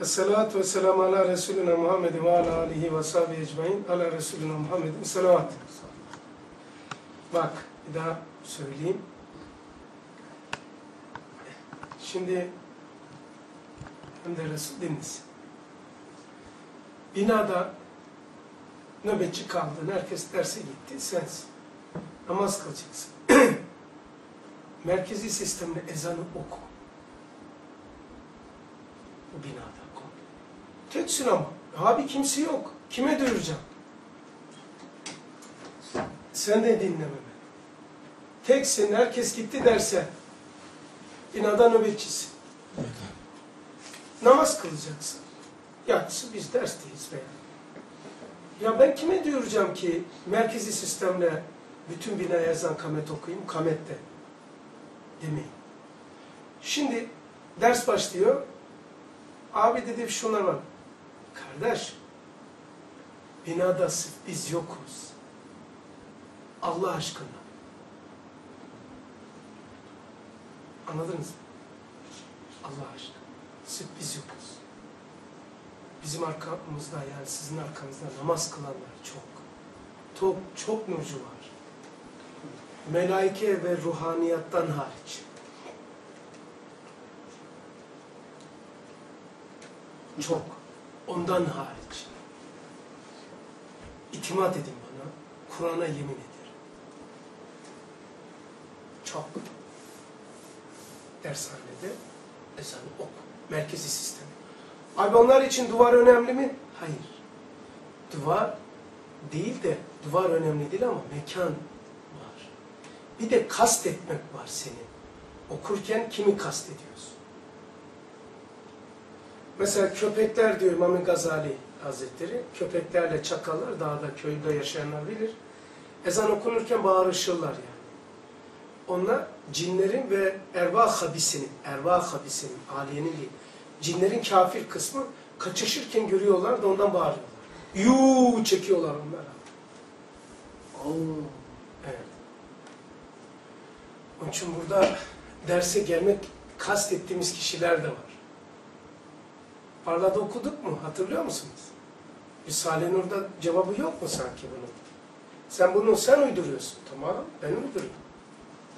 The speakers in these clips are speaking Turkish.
Esselatu ve selamu ala Resulina Muhammedin ve ala alihi ve sahibi ecmain ala Resulina Muhammedin selavat. Bak bir daha söyleyeyim. Şimdi hem de Resul dinlesin. Binada nöbetçi kaldın, herkes derse gitti, sensin. Namaz kılacaksın. Merkezi sistemle ezanı oku. Bu binada oku. Teksin ama. Abi kimse yok. Kime duyuracağım? Sen de dinleme beni. Teksin, herkes gitti derse binada nöbetçisin. Namaz kılacaksın. Yatsı biz dersteyiz veya. Ya ben kime duyuracağım ki merkezi sistemle bütün binaya ezan kamet okuyayım, kamet de demeyin. Şimdi ders başlıyor. Abi dedi şunlar var. Kardeş, binada biz yokuz. Allah aşkına. Anladınız mı? Allah aşkına. Sırf biz yokuz. Bizim arkamızda yani sizin arkanızda namaz kılanlar çok. Çok, çok nurcu var. Melaike ve ruhaniyattan hariç. Çok. Ondan hariç. İtimat edin bana. Kur'an'a yemin ederim. Çok. Dershanede ezanı oku. Merkezi sistemi. Abi onlar için duvar önemli mi? Hayır. Duvar değil de, duvar önemli değil ama mekan var. Bir de kast etmek var senin. Okurken kimi kast ediyorsun? Mesela köpekler diyor İmam Gazali Hazretleri, köpeklerle çakallar, dağda, köyde yaşayanlar bilir. Ezan okunurken bağırışırlar yani. Onlar cinlerin ve ervah habisinin, ervah habisinin, aliyenin değil, cinlerin kafir kısmı kaçışırken görüyorlar da ondan bağırıyorlar. Yuu çekiyorlar onlara. Allah. Evet. Onun için burada derse gelmek kastettiğimiz kişiler de var. Parlada okuduk mu? Hatırlıyor musunuz? Risale-i Nur'da cevabı yok mu sanki bunun? Sen bunu sen uyduruyorsun. Tamam ben uyduruyorum.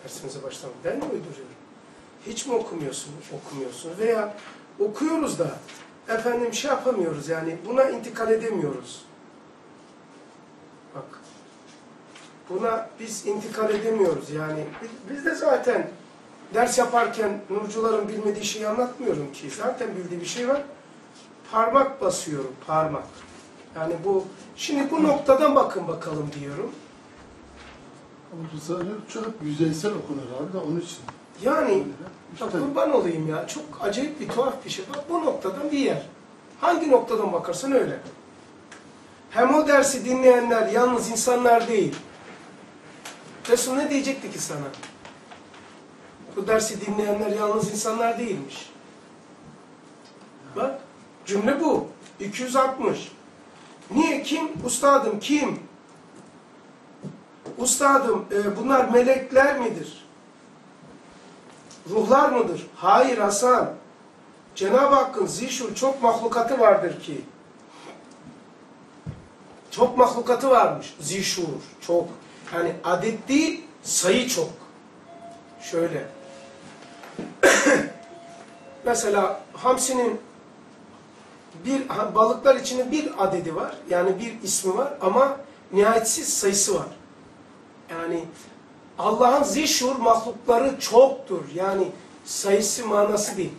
Dersimize başlamak ben uyduruyorum. Hiç mi okumuyorsun? Okumuyorsun. Veya okuyoruz da efendim şey yapamıyoruz yani buna intikal edemiyoruz. Bak buna biz intikal edemiyoruz yani. Biz de zaten ders yaparken nurcuların bilmediği şeyi anlatmıyorum ki. Zaten bildiği bir şey var. Parmak basıyorum, parmak. Yani bu, şimdi bu noktadan bakın bakalım diyorum. Ama Risale çok yüzeysel okunur abi de onun için. Yani, ya kurban olayım ya, çok acayip bir tuhaf bir şey. Bak bu noktadan bir yer. Hangi noktadan bakarsan öyle. Hem o dersi dinleyenler yalnız insanlar değil. Resul ne diyecekti ki sana? Bu dersi dinleyenler yalnız insanlar değilmiş. Bak, cümle bu. 260. Niye? Kim? Ustadım kim? Ustadım e, bunlar melekler midir? Ruhlar mıdır? Hayır Hasan. Cenab-ı Hakk'ın zişur çok mahlukatı vardır ki. Çok mahlukatı varmış. Zişur. Çok. Yani adet değil, sayı çok. Şöyle. Mesela hamsinin bir balıklar içinde bir adedi var. Yani bir ismi var ama nihayetsiz sayısı var. Yani Allah'ın zişur mahlukları çoktur. Yani sayısı manası değil.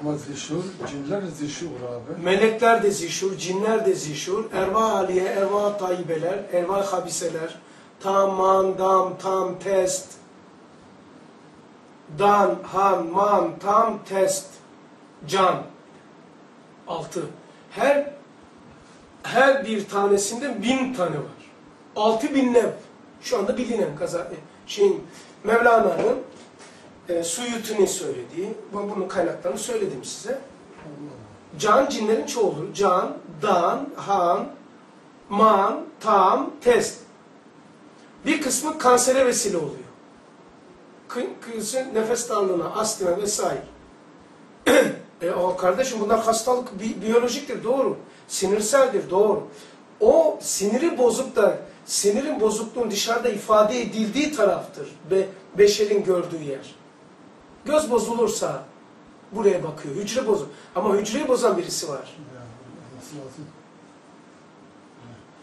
Ama zişur, cinler zişur abi. Melekler de zişur, cinler de zişur, erva aliye, erva tayyibeler, erva habiseler, tam, man, dam, tam, test, dan, han, man, tam, test, can. Altı. Her her bir tanesinde bin tane var. Altı bin nev. Şu anda bilinen kaza, şeyin Mevlana'nın e, Suyuti'nin söylediği, bu- bunun kaynaklarını söyledim size. Can cinlerin çoğuludur. Can, dan, han, man, tam, test. Bir kısmı kansere vesile oluyor. Kı- Kısmı nefes darlığına, astma vesaire. E o kardeşim bunlar hastalık bi biyolojiktir doğru. Sinirseldir doğru. O siniri bozup da sinirin bozukluğun dışarıda ifade edildiği taraftır. Be beşerin gördüğü yer. Göz bozulursa buraya bakıyor. Hücre bozuk. Ama hücreyi bozan birisi var.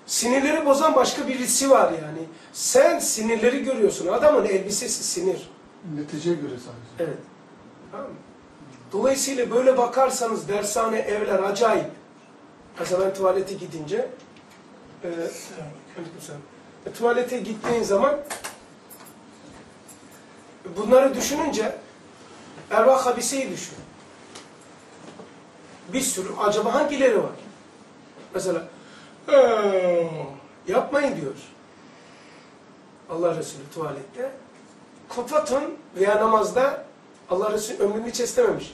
Sinirleri bozan başka birisi var yani. Sen sinirleri görüyorsun. Adamın elbisesi sinir. Neticeye göre sadece. Evet. Tamam mı? Dolayısıyla böyle bakarsanız dershane, evler acayip. Mesela ben tuvalete gidince e, tuvalete gittiğin zaman bunları düşününce ervah habiseyi düşün. Bir sürü acaba hangileri var? Mesela "Ee, yapmayın diyor. Allah Resulü tuvalette. Kapatın veya namazda Allah Resulü ömrünü hiç istememiş.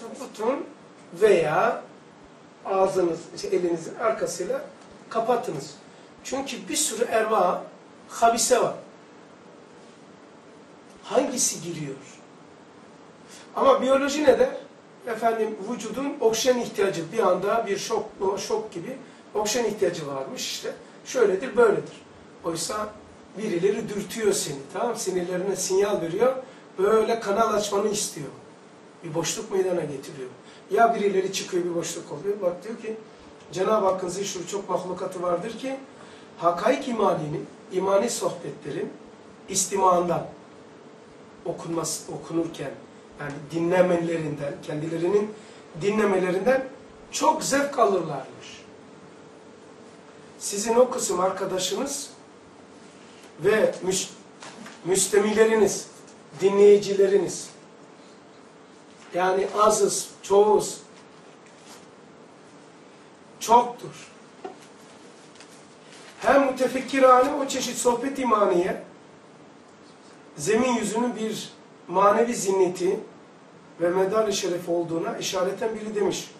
Kapatın veya ağzınız, işte elinizin arkasıyla kapatınız. Çünkü bir sürü erva, habise var. Hangisi giriyor? Ama biyoloji ne der? Efendim vücudun oksijen ihtiyacı bir anda bir şok, şok gibi oksijen ihtiyacı varmış işte. Şöyledir, böyledir. Oysa birileri dürtüyor seni, tamam? Sinirlerine sinyal veriyor. Böyle kanal açmanı istiyor. Bir boşluk meydana getiriyor. Ya birileri çıkıyor bir boşluk oluyor. Bak diyor ki Cenab-ı Hakk'ın zişru çok mahlukatı vardır ki hakaik imaninin, imani sohbetlerin istimağından okunması, okunurken yani dinlemelerinden, kendilerinin dinlemelerinden çok zevk alırlarmış. Sizin o kısım arkadaşınız ve müs müstemileriniz, dinleyicileriniz, yani azız, çoğuz, çoktur. Hem mütefekkirane o çeşit sohbet imaniye, zemin yüzünün bir manevi zinneti ve medar-ı şeref olduğuna işareten biri demiş.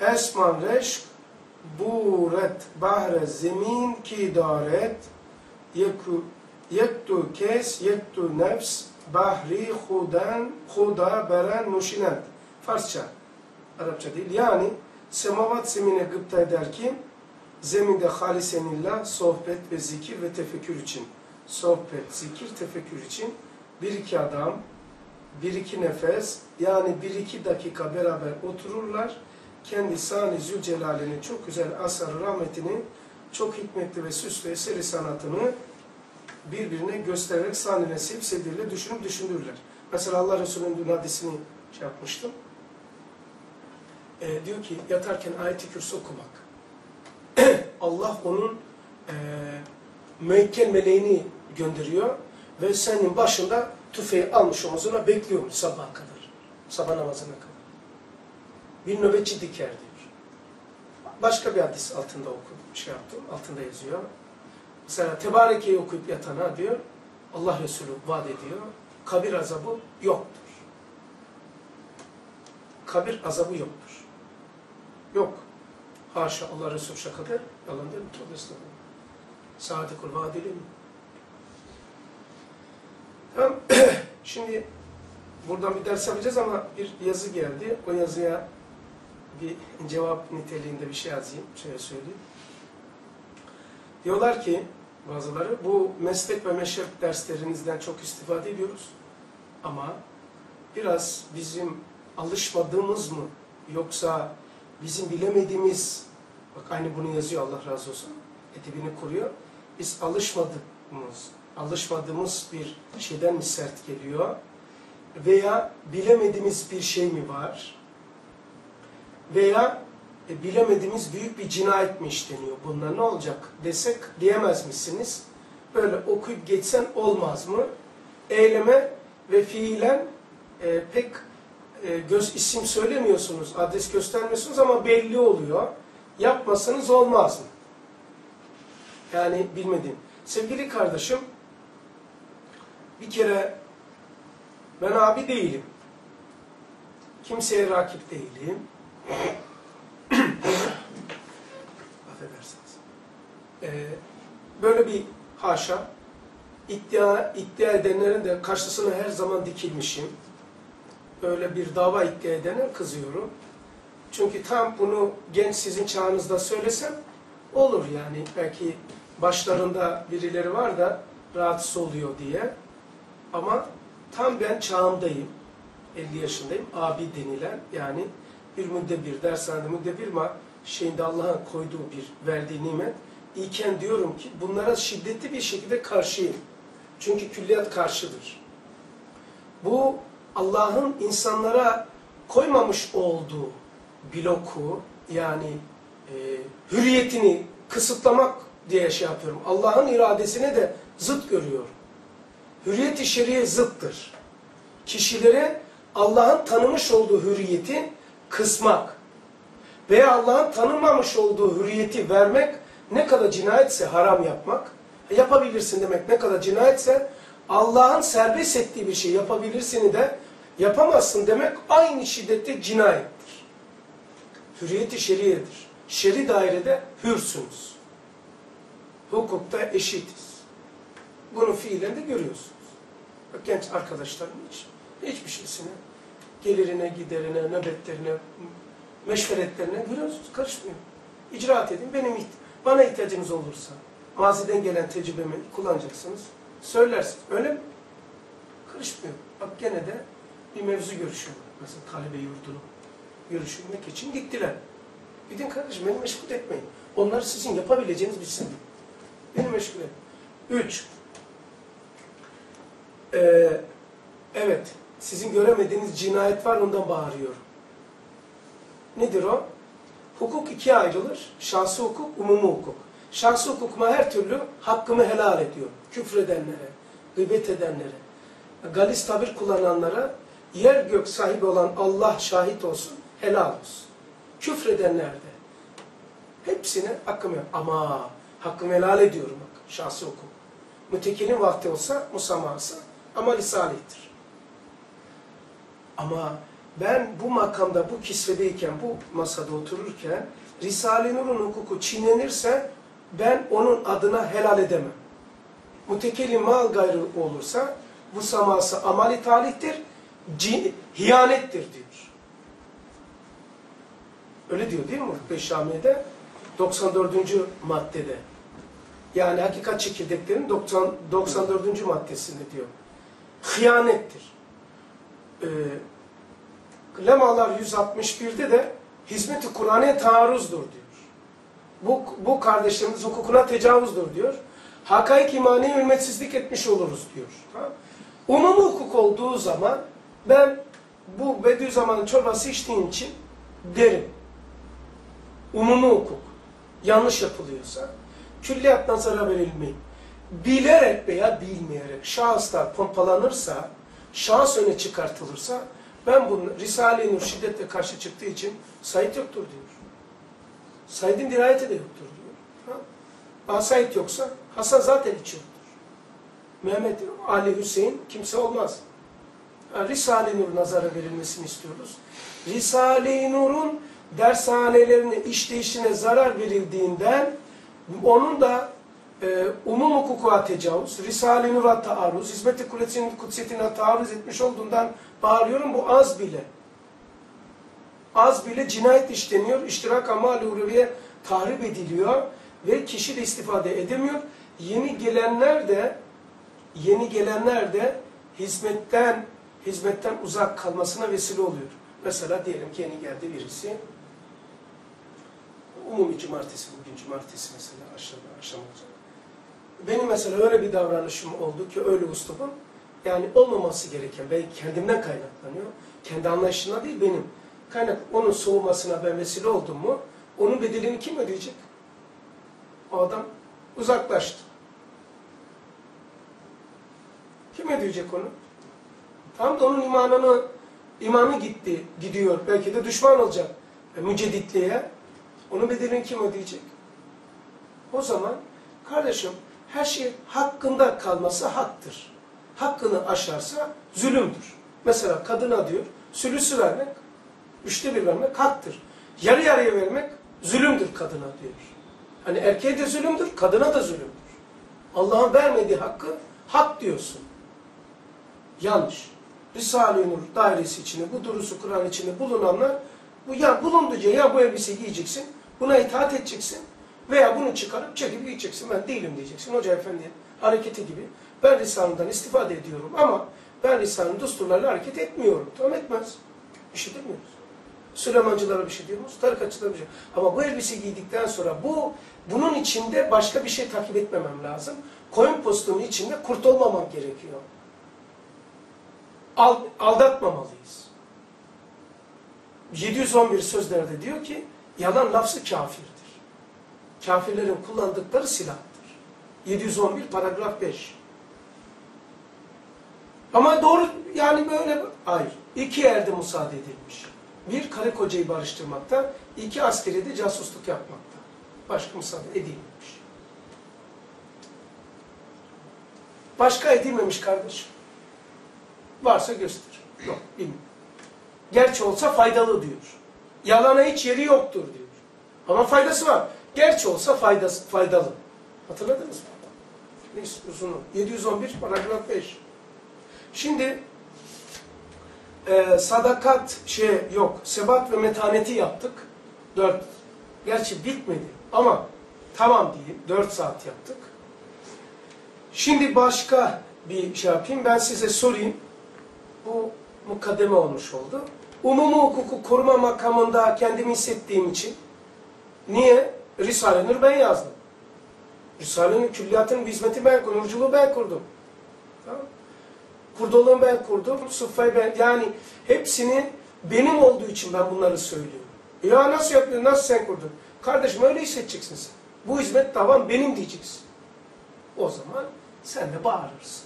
Esman reşk buret bahre zemin ki daret yektu kes yektu nefs bahri hudan huda beren nuşinent. Farsça, Arapça değil. Yani semavat zemine gıpta eder ki zeminde halisenillah sohbet ve zikir ve tefekkür için. Sohbet, zikir, tefekkür için bir iki adam, bir iki nefes yani bir iki dakika beraber otururlar. Kendi Sani Zülcelal'inin çok güzel asar rahmetini, çok hikmetli ve süslü eseri sanatını birbirine göstererek Sani Nesip Sedir'le düşünüp düşünürler. Mesela Allah Resulü'nün hadisini şey yapmıştım. Ee, diyor ki yatarken ayet-i kürsü okumak. Allah onun e, müekkel meleğini gönderiyor ve senin başında tüfeği almış omuzuna bekliyor sabaha kadar. Sabah namazına kadar. Bir nöbetçi diker diyor. Başka bir hadis altında okudum, şey yaptım, altında yazıyor. Mesela Tebareke'yi okuyup yatana diyor, Allah Resulü vaat ediyor, kabir azabı yoktur. Kabir azabı yoktur. Yok. Haşa Allah Resulü şakadır. Yalan değil mi? Tövbe estağfurullah. Vadili mi? Tamam. Şimdi buradan bir ders yapacağız ama bir yazı geldi. O yazıya bir cevap niteliğinde bir şey yazayım. Şöyle söyleyeyim. Diyorlar ki bazıları bu meslek ve meşrep derslerinizden çok istifade ediyoruz. Ama biraz bizim alışmadığımız mı yoksa bizim bilemediğimiz bak aynı bunu yazıyor Allah razı olsun edibini kuruyor. Biz alışmadığımız alışmadığımız bir şeyden mi sert geliyor veya bilemediğimiz bir şey mi var veya e, bilemediğimiz büyük bir cinayet mi işleniyor? Bunda ne olacak desek diyemez misiniz? Böyle okuyup geçsen olmaz mı? Eyleme ve fiilen e, pek e, göz isim söylemiyorsunuz, adres göstermiyorsunuz ama belli oluyor. Yapmasanız olmaz mı? Yani bilmediğim. Sevgili kardeşim, bir kere ben abi değilim. Kimseye rakip değilim. Affedersiniz. Ee, böyle bir haşa iddia, iddia edenlerin de karşısına her zaman dikilmişim. öyle bir dava iddia edene kızıyorum. Çünkü tam bunu genç sizin çağınızda söylesem olur yani. Belki başlarında birileri var da rahatsız oluyor diye. Ama tam ben çağımdayım. 50 yaşındayım. Abi denilen yani bir müddebir, dershanede müddebir ma şeyinde Allah'ın koyduğu bir verdiği nimet. İyken diyorum ki bunlara şiddetli bir şekilde karşıyım. Çünkü külliyat karşıdır. Bu Allah'ın insanlara koymamış olduğu bloku yani e, hürriyetini kısıtlamak diye şey yapıyorum. Allah'ın iradesine de zıt görüyorum. Hürriyet-i şeriye zıttır. Kişilere Allah'ın tanımış olduğu hürriyeti kısmak veya Allah'ın tanımamış olduğu hürriyeti vermek ne kadar cinayetse haram yapmak, e, yapabilirsin demek ne kadar cinayetse Allah'ın serbest ettiği bir şey yapabilirsin de yapamazsın demek aynı şiddette cinayettir. Hürriyeti şeriyedir. Şeri dairede hürsünüz. Hukukta eşitiz. Bunu fiilen de görüyorsunuz. Bak genç arkadaşlarım hiç, hiçbir şeysine, gelirine, giderine, nöbetlerine, meşveretlerine görüyorsunuz, karışmıyor. İcraat edin, benim bana ihtiyacınız olursa, maziden gelen tecrübemi kullanacaksınız, söylersiniz. Öyle mi? Karışmıyor. Bak gene de bir mevzu görüşüyorlar. Mesela talebe yurdunu görüşmek için gittiler. Gidin kardeşim beni meşgul etmeyin. Onlar sizin yapabileceğiniz bir şey. Beni meşgul et. Üç. Ee, evet. Sizin göremediğiniz cinayet var ondan bağırıyorum. Nedir o? Hukuk ikiye ayrılır. Şahsi hukuk, umumi hukuk. Şahsi hukukuma her türlü hakkımı helal ediyor. Küfredenlere, gıybet edenlere, galis tabir kullananlara yer gök sahibi olan Allah şahit olsun, helal olsun. Küfredenler de. Hepsine hakkımı ama hakkımı helal ediyorum bak şahsi hukuk. Mütekinin vakti olsa musamahası ama risalihtir. Ama ben bu makamda, bu kisvedeyken, bu masada otururken Risale-i Nur'un hukuku çiğnenirse ben onun adına helal edemem. Mütekellim mal gayrı olursa bu saması amali talihtir, hiyanettir diyor. Öyle diyor değil mi Beşşamiye'de? 94. maddede. Yani hakikat çekirdeklerinin 90, 94. maddesinde diyor. Hıyanettir. Ee, Lemalar 161'de de hizmeti Kur'an'a taarruzdur diyor. Bu, bu kardeşlerimiz hukukuna tecavüzdür diyor. Hakaik imani ülmetsizlik etmiş oluruz diyor. Umumi hukuk olduğu zaman ben bu Bediüzzaman'ın çorbası içtiğim için derim. Umumi hukuk yanlış yapılıyorsa külliyattan zarar verilmeyin. Bilerek veya bilmeyerek şahıslar pompalanırsa, şahıs öne çıkartılırsa ben bunu Risale-i Nur şiddetle karşı çıktığı için Said yoktur diyor. Said'in dirayeti de yoktur diyor. Ha? Said yoksa Hasan zaten hiç yoktur. Mehmet, Ali, Hüseyin kimse olmaz. Risale-i Nur nazara verilmesini istiyoruz. Risale-i Nur'un dershanelerine, işleyişine zarar verildiğinden onun da e, umum hukuka tecavüz, Risale-i Nur'a taarruz, hizmet-i kutsiyetine taarruz etmiş olduğundan bağırıyorum bu az bile. Az bile cinayet işleniyor, iştirak amal-i uğraviye tahrip ediliyor ve kişi de istifade edemiyor. Yeni gelenler de yeni gelenler de hizmetten hizmetten uzak kalmasına vesile oluyor. Mesela diyelim ki yeni geldi birisi. Umumi cumartesi, bugün cumartesi mesela aşağıda akşam olacak. Benim mesela öyle bir davranışım oldu ki öyle uslubum. Yani olmaması gereken, belki kendimden kaynaklanıyor. Kendi anlayışına değil benim. Kaynak onun soğumasına ben vesile oldum mu, onun bedelini kim ödeyecek? O adam uzaklaştı. Kim ödeyecek onu? Tam da onun imanını, imanı gitti, gidiyor. Belki de düşman olacak. E, müceditliğe. Onun bedelini kim ödeyecek? O zaman kardeşim her şey hakkında kalması haktır. Hakkını aşarsa zulümdür. Mesela kadına diyor, sülüsü vermek, üçte bir vermek haktır. Yarı yarıya vermek zulümdür kadına diyor. Hani erkeğe de zulümdür, kadına da zulümdür. Allah'ın vermediği hakkı hak diyorsun. Yanlış. Risale-i Nur dairesi içinde, bu durusu Kur'an içinde bulunanlar bu ya bulunduca ya bu elbise giyeceksin, buna itaat edeceksin veya bunu çıkarıp çekip giyeceksin. Ben değilim diyeceksin. Hoca efendi hareketi gibi. Ben Risale'den istifade ediyorum ama ben Risale'nin düsturlarıyla hareket etmiyorum. Tamam etmez. Bir şey demiyoruz. Süleymancılara bir şey diyoruz, tarikatçılara bir şey. Ama bu elbise giydikten sonra bu bunun içinde başka bir şey takip etmemem lazım. Koyun postumun içinde kurt olmamam gerekiyor. Al, aldatmamalıyız. 711 sözlerde diyor ki yalan lafzı kafirdir. Kafirlerin kullandıkları silahtır. 711 paragraf 5. Ama doğru yani böyle hayır. İki yerde müsaade edilmiş. Bir karı kocayı barıştırmakta, iki askeri de casusluk yapmakta. Başka müsaade edilmemiş. Başka edilmemiş kardeşim. Varsa göster. Yok, bilmiyorum. Gerçi olsa faydalı diyor. Yalana hiç yeri yoktur diyor. Ama faydası var. Gerçi olsa faydası, faydalı. Hatırladınız mı? Neyse uzunu. 711 paragraf 5. Şimdi e, sadakat şey yok. Sebat ve metaneti yaptık. 4. Gerçi bitmedi ama tamam diyeyim. 4 saat yaptık. Şimdi başka bir şey yapayım. Ben size sorayım. Bu mukaddeme olmuş oldu. Umumi hukuku koruma makamında kendimi hissettiğim için niye? Risale-i Nur ben yazdım. Risale-i Nur külliyatın hizmeti ben kurdum. Ben kurdum. Tamam Kurdoluğu ben kurdum. Suffayı ben. Yani hepsini benim olduğu için ben bunları söylüyorum. Ya nasıl yapıyorsun? Nasıl sen kurdun? Kardeşim öyle hissedeceksin sen. Bu hizmet davam benim diyeceksin. O zaman sen de bağırırsın.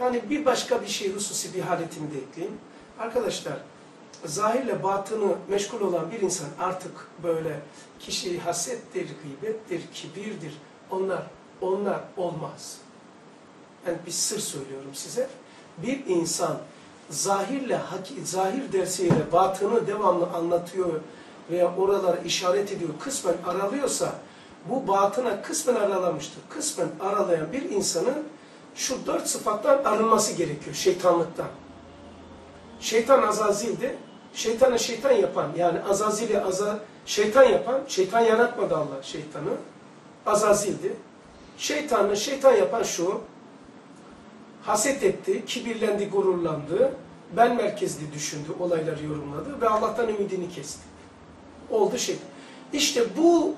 Yani bir başka bir şey hususi bir haletimi de ekleyeyim. Arkadaşlar zahirle batını meşgul olan bir insan artık böyle kişi hasettir, gıybettir, kibirdir. Onlar, onlar olmaz. Yani bir sır söylüyorum size. Bir insan zahirle, zahir dersiyle batını devamlı anlatıyor veya oralara işaret ediyor, kısmen aralıyorsa bu batına kısmen aralamıştır. Kısmen aralayan bir insanın şu dört sıfattan arınması gerekiyor şeytanlıktan. Şeytan azazildi. Şeytanı şeytan yapan yani azazili aza, şeytan yapan, şeytan yaratmadı Allah şeytanı. Azazildi. Şeytanı şeytan yapan şu, haset etti, kibirlendi, gururlandı, ben merkezli düşündü, olayları yorumladı ve Allah'tan ümidini kesti. Oldu şey. İşte bu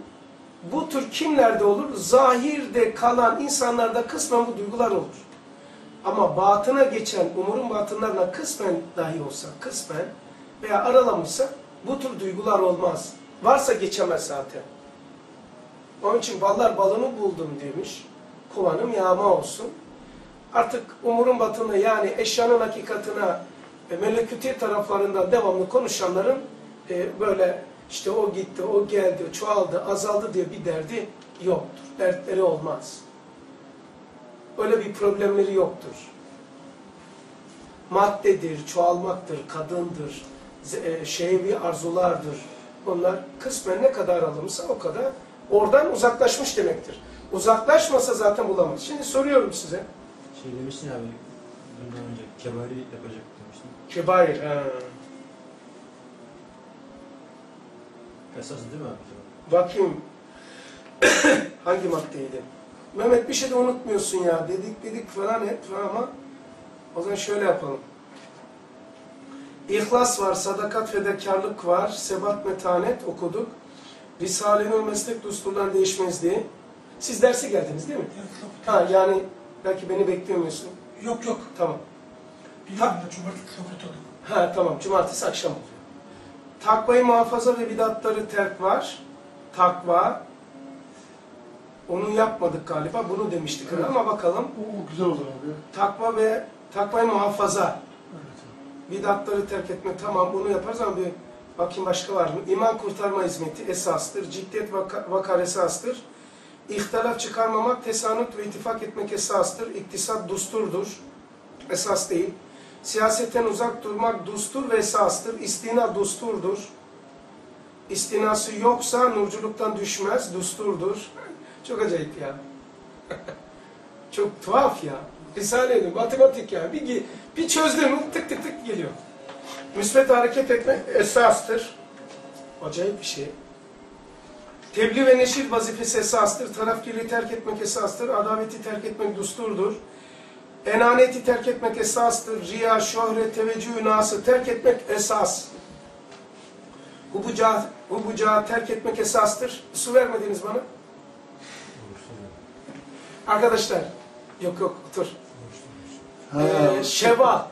bu tür kimlerde olur? Zahirde kalan insanlarda kısmen bu duygular olur. Ama batına geçen, umurun batınlarına kısmen dahi olsa, kısmen veya aralamışsa bu tür duygular olmaz. Varsa geçemez zaten. Onun için ballar balını buldum demiş. Kovanım yağma olsun. Artık umurun batını yani eşyanın hakikatına e, meleküti taraflarında devamlı konuşanların e, böyle işte o gitti, o geldi, çoğaldı, azaldı diye bir derdi yoktur. Dertleri olmaz. Öyle bir problemleri yoktur. Maddedir, çoğalmaktır, kadındır, e, şehvi arzulardır. Onlar kısmen ne kadar alınmışsa o kadar oradan uzaklaşmış demektir. Uzaklaşmasa zaten bulamaz. Şimdi soruyorum size. Şey demiştin abi, bundan önce kebari yapacak demiştin. Kebair. He. Esas değil mi abi? Bakayım. Hangi maddeydi? Mehmet bir şey de unutmuyorsun ya. Dedik dedik falan hep ama o zaman şöyle yapalım. İhlas var, sadakat, fedakarlık var, sebat, metanet okuduk. Risale-i meslek düsturdan değişmezdi. Siz derse geldiniz değil mi? Ha yani belki beni bekliyor musun? Yok yok. Tamam. Biliyorum da cumartesi kapatıyorduk. Ha tamam. Cumartesi akşam oluyor. Takvayı muhafaza ve bidatları terk var. Takva. Onu yapmadık galiba. Bunu demiştik Evet. ama bakalım. O, o güzel olur abi. Takva ve takvayı muhafaza. Bidatları terk etme. Tamam bunu yaparız ama bir bakayım başka var mı? İman kurtarma hizmeti esastır. Ciddiyet vaka, vakar esastır. İhtilaf çıkarmamak, tesanüt ve ittifak etmek esastır. İktisat dusturdur. Esas değil. Siyasetten uzak durmak dustur ve esastır. İstina dusturdur. İstinası yoksa nurculuktan düşmez, dusturdur. Çok acayip ya. Çok tuhaf ya. Risale-i matematik yani. Bir, bir çözdün mü tık tık tık geliyor. Müsbet hareket etmek esastır. Acayip bir şey. Tebliğ ve neşir vazifesi esastır. Tarafkirliği terk etmek esastır. Adaveti terk etmek dusturdur. Enaneti terk etmek esastır. Riya, şöhret, teveccüh, nası terk etmek esas. Hubuca, hubuca terk etmek esastır. Su vermediniz bana. Arkadaşlar, yok yok otur. Ha, Ee, şeval.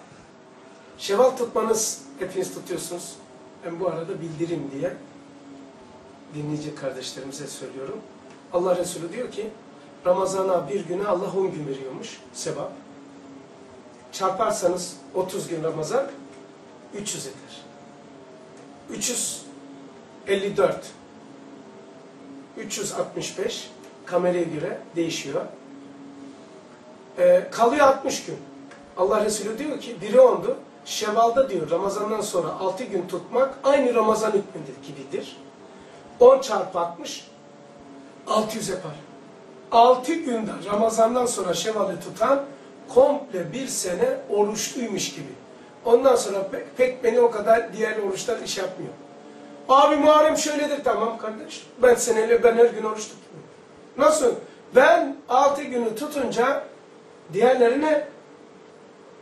Şeval tutmanız, hepiniz tutuyorsunuz. Ben bu arada bildireyim diye dinleyici kardeşlerimize söylüyorum. Allah Resulü diyor ki, Ramazana bir güne Allah 10 gün veriyormuş sevap. Çarparsanız 30 gün Ramazan 300 eder. 354 365 kameraya göre değişiyor. Ee, kalıyor 60 gün. Allah Resulü diyor ki biri ondu. Şeval'da diyor Ramazan'dan sonra 6 gün tutmak aynı Ramazan hükmünde gibidir. 10 çarpı 60 600 yapar. 6 günde Ramazan'dan sonra Şeval'i tutan komple bir sene oruçluymuş gibi. Ondan sonra pek, pek beni o kadar diğer oruçlar iş yapmıyor. Abi Muharrem şöyledir tamam kardeş. Ben seneli ben her gün oruç tutmuyorum. Nasıl? Ben 6 günü tutunca diğerlerine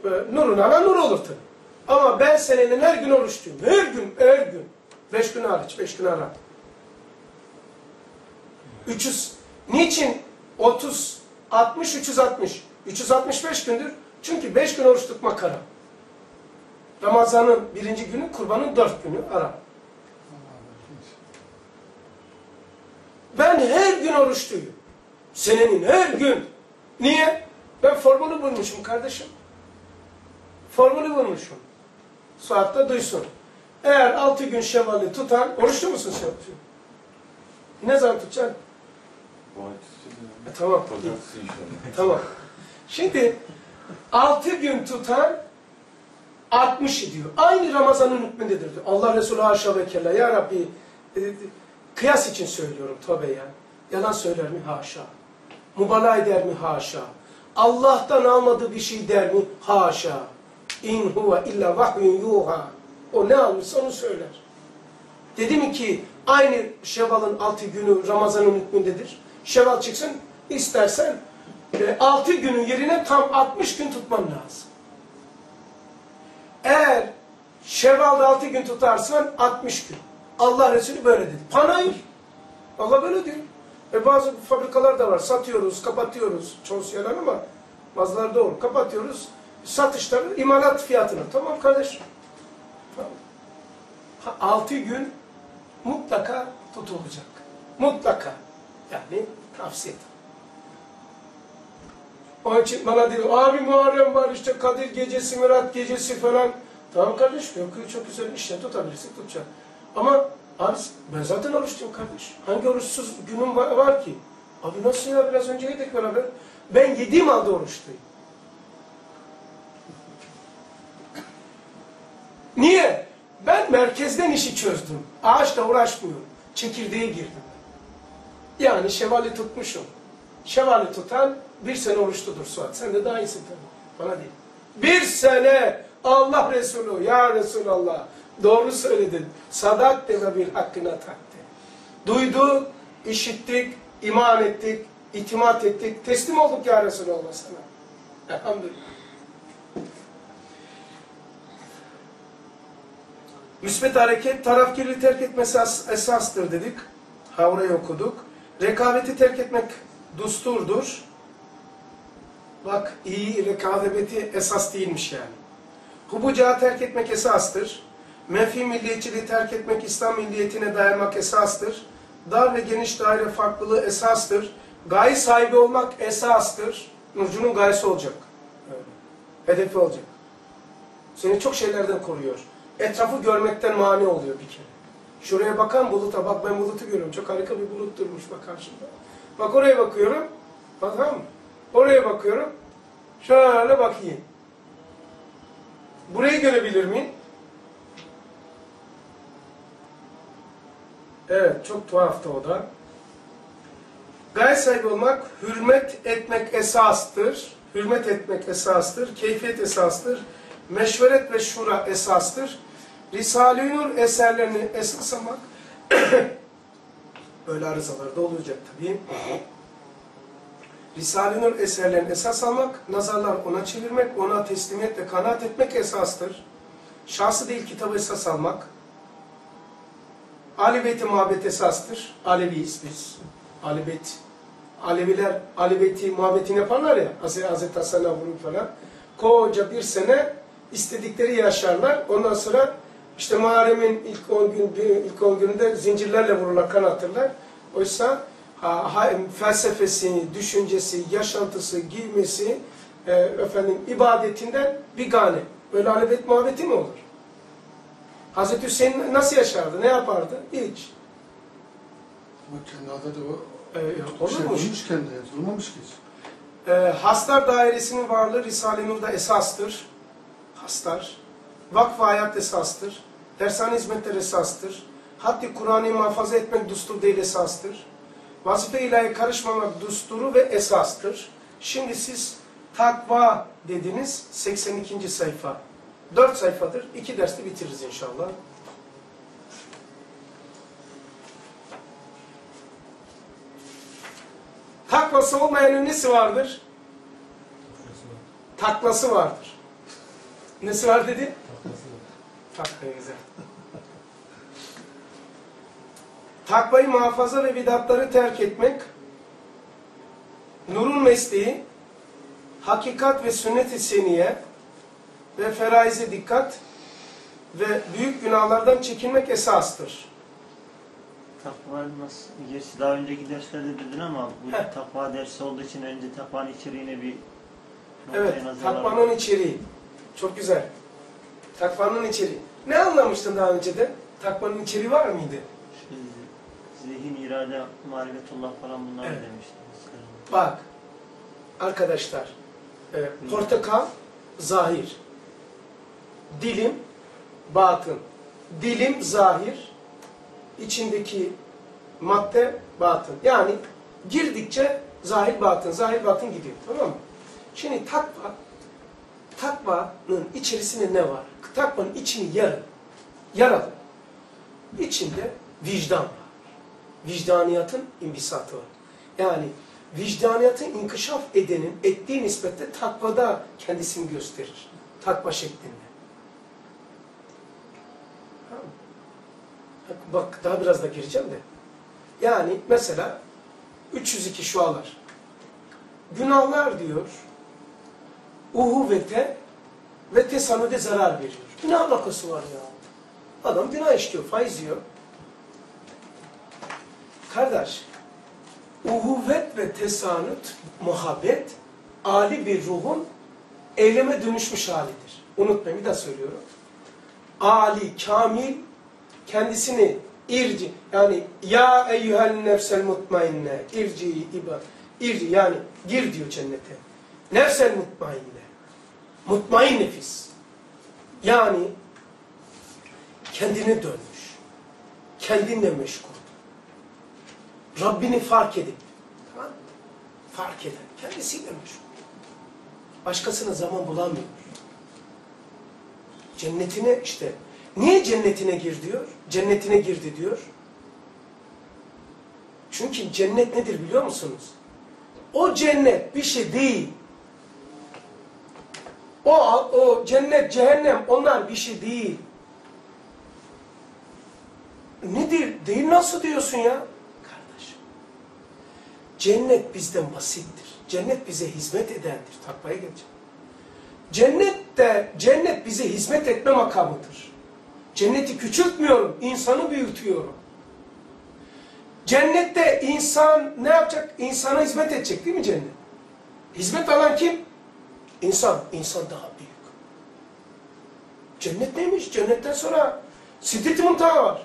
e, nurun ala nur olur tabii. Ama ben senenin her gün oruçluyum. Her gün, her gün. Beş gün hariç, beş gün ara. 300. Niçin 30, 60, 360? 365 gündür. Çünkü 5 gün oruç tutmak ara. Ramazanın birinci günü, kurbanın dört günü ara. Ben her gün oruçluyum. Senenin her gün. Niye? Ben formülü bulmuşum kardeşim. Formülü bulmuşum. Suat duysun. Eğer altı gün şevali tutan, oruçlu musun sen? Ne zaman tutacaksın? E, tamam. Tamam. Şimdi altı gün tutan 60 ediyor. Aynı Ramazan'ın hükmündedir diyor. Allah Resulü haşa ve kella. Ya Rabbi e, kıyas için söylüyorum tövbe ya. Yalan söyler mi? Haşa. Mübalağa eder mi? Haşa. Allah'tan almadığı bir şey der mi? Haşa. İn huve illa vahyun yuha. O ne almışsa onu söyler. Dedi mi ki aynı Şevval'ın altı günü Ramazan'ın hükmündedir. Şevval çıksın istersen e, altı günün yerine tam 60 gün tutman lazım. Eğer Şevval'da altı gün tutarsan 60 gün. Allah Resulü böyle dedi. Panayır. Allah böyle diyor. E bazı fabrikalar da var. Satıyoruz, kapatıyoruz. Çoğu yalan ama bazıları doğru. Kapatıyoruz. Satışları imalat fiyatına. Tamam kardeşim. Tamam. Altı gün mutlaka tutulacak. Mutlaka. Yani tavsiye ederim. Onun için bana diyor, abi Muharrem var işte Kadir gecesi, Mirat gecesi falan. Tamam kardeş, yok çok güzel işte tutabilirsin, tutacaksın. Ama abi ben zaten oruçluyum kardeş. Hangi oruçsuz günüm var, var ki? Abi nasıl ya biraz önce yedik beraber. Ben yediğim halde oruçluyum. Niye? Ben merkezden işi çözdüm. Ağaçla uğraşmıyorum. Çekirdeğe girdim. Yani şevali tutmuşum. Şevali tutan bir sene oruçludur Suat. Sen de daha iyisin tabii. Bana değil. Bir sene Allah Resulü, ya Resulallah doğru söyledin. Sadak ve bir hakkına taktı. Duydu, işittik, iman ettik, itimat ettik, teslim olduk ya Resulallah sana. Elhamdülillah. Müsbet hareket, tarafkirliği terk etmesi as esastır dedik. Havrayı okuduk. Rekabeti terk etmek dusturdur. Bak iyi rekabeti esas değilmiş yani. Hubucağı terk etmek esastır. Menfi milliyetçiliği terk etmek İslam milliyetine dayanmak esastır. Dar ve geniş daire farklılığı esastır. Gaye sahibi olmak esastır. Nurcunun gayesi olacak. Hedefi olacak. Seni çok şeylerden koruyor. Etrafı görmekten mani oluyor bir kere. Şuraya bakan buluta, bak ben bulutu görüyorum. Çok harika bir bulut durmuş bak karşımda. Bak oraya bakıyorum. Bak tamam mı? Oraya bakıyorum. Şöyle bakayım. Burayı görebilir miyim? Evet, çok tuhaftı o da. Gaye sahibi olmak, hürmet etmek esastır. hürmet etmek esastır, keyfiyet esastır, meşveret ve şura esastır. Risale-i Nur eserlerini esas almak, böyle arızalarda olacak tabii. Risale-i Nur eserlerini esas almak, nazarlar ona çevirmek, ona teslimiyet ve kanaat etmek esastır. Şahsı değil kitabı esas almak. Ali Beyti muhabbet esastır. Aleviyiz biz. Ali Beyt. Aleviler Ali Beyti muhabbetini yaparlar ya. Hazreti, Hasan'a vurup falan. Koca bir sene istedikleri yaşarlar. Ondan sonra işte Muharrem'in ilk 10 gün ilk 10 gününde zincirlerle vururlar, kanatırlar. Oysa ha, ha, felsefesi, düşüncesi, yaşantısı, giymesi, e, efendim ibadetinden bir gane. Böyle alebet muhabbeti mi olur? Hazreti Hüseyin nasıl yaşardı? Ne yapardı? Hiç. Ama kendi adada o Ee, bir şey olur mu? bulmuş kendine, durmamış ki hiç. Ee, haslar dairesinin varlığı Risale-i Nur'da esastır. Haslar. Vakf hayat esastır. Dershane hizmetleri esastır. Haddi Kur'an'ı muhafaza etmek düstur değil esastır. Vazife ilahi karışmamak düsturu ve esastır. Şimdi siz takva dediniz 82. sayfa. 4 sayfadır. 2 derste bitiririz inşallah. Takvası olmayanın nesi vardır? Taklası vardır. Nesi var dedi? Takva güzel. Takvayı muhafaza ve bidatları terk etmek, nurun mesleği, hakikat ve sünnet-i seniye ve feraize dikkat ve büyük günahlardan çekinmek esastır. Takva nasıl? Gerçi daha önceki derslerde dedin ama bu Heh. takva dersi olduğu için önce takvanın içeriğine bir Evet, takvanın alalım. içeriği. Çok güzel. Takvanın içeriği. Ne anlamıştın daha önce de? Takvanın içeriği var mıydı? Şu Zihin, irade, marifetullah falan bunlar Evet. demiştiniz. Bak, arkadaşlar, e, portakal zahir, dilim batın, dilim zahir, içindeki madde batın. Yani girdikçe zahir batın, zahir batın gidiyor. Tamam mı? Şimdi takva, takvanın içerisinde ne var? Takvanın içini yarın, yaralım. İçinde vicdan var. Vicdaniyatın imbisatı var. Yani vicdaniyatın inkişaf edenin ettiği nispette takvada kendisini gösterir. Takva şeklinde. Tamam mı? Bak, daha biraz da gireceğim de. Yani mesela 302 şualar. Günahlar diyor uhuvvete ve tesanüde zarar veriyor. Ne alakası var ya? Adam günah işliyor, faiz yiyor. Kardeş, uhuvvet ve tesanüt, muhabbet, âli bir ruhun eyleme dönüşmüş halidir. Unutmayın, bir daha söylüyorum. Ali, kamil, kendisini irci, yani ya eyyühel nefsel mutmainne, irci, iba, irci, yani gir diyor cennete. Nefsel mutmainne, mutmain nefis. Yani kendine dönmüş, kendinle meşgul. Rabbini fark edip, tamam? Fark eden, kendisiyle meşgul. Başkasına zaman bulamıyor. Cennetine işte, niye cennetine gir diyor? Cennetine girdi diyor. Çünkü cennet nedir biliyor musunuz? O cennet bir şey değil. O, o cennet, cehennem onlar bir şey değil. Nedir? Değil nasıl diyorsun ya? Kardeşim. Cennet bizden basittir. Cennet bize hizmet edendir. Takvaya geleceğim. Cennet de, cennet bize hizmet etme makamıdır. Cenneti küçültmüyorum, insanı büyütüyorum. Cennette insan ne yapacak? İnsana hizmet edecek değil mi cennet? Hizmet alan kim? İnsan. İnsan daha büyük. Cennet neymiş? Cennetten sonra Siddet-i Muntaha var.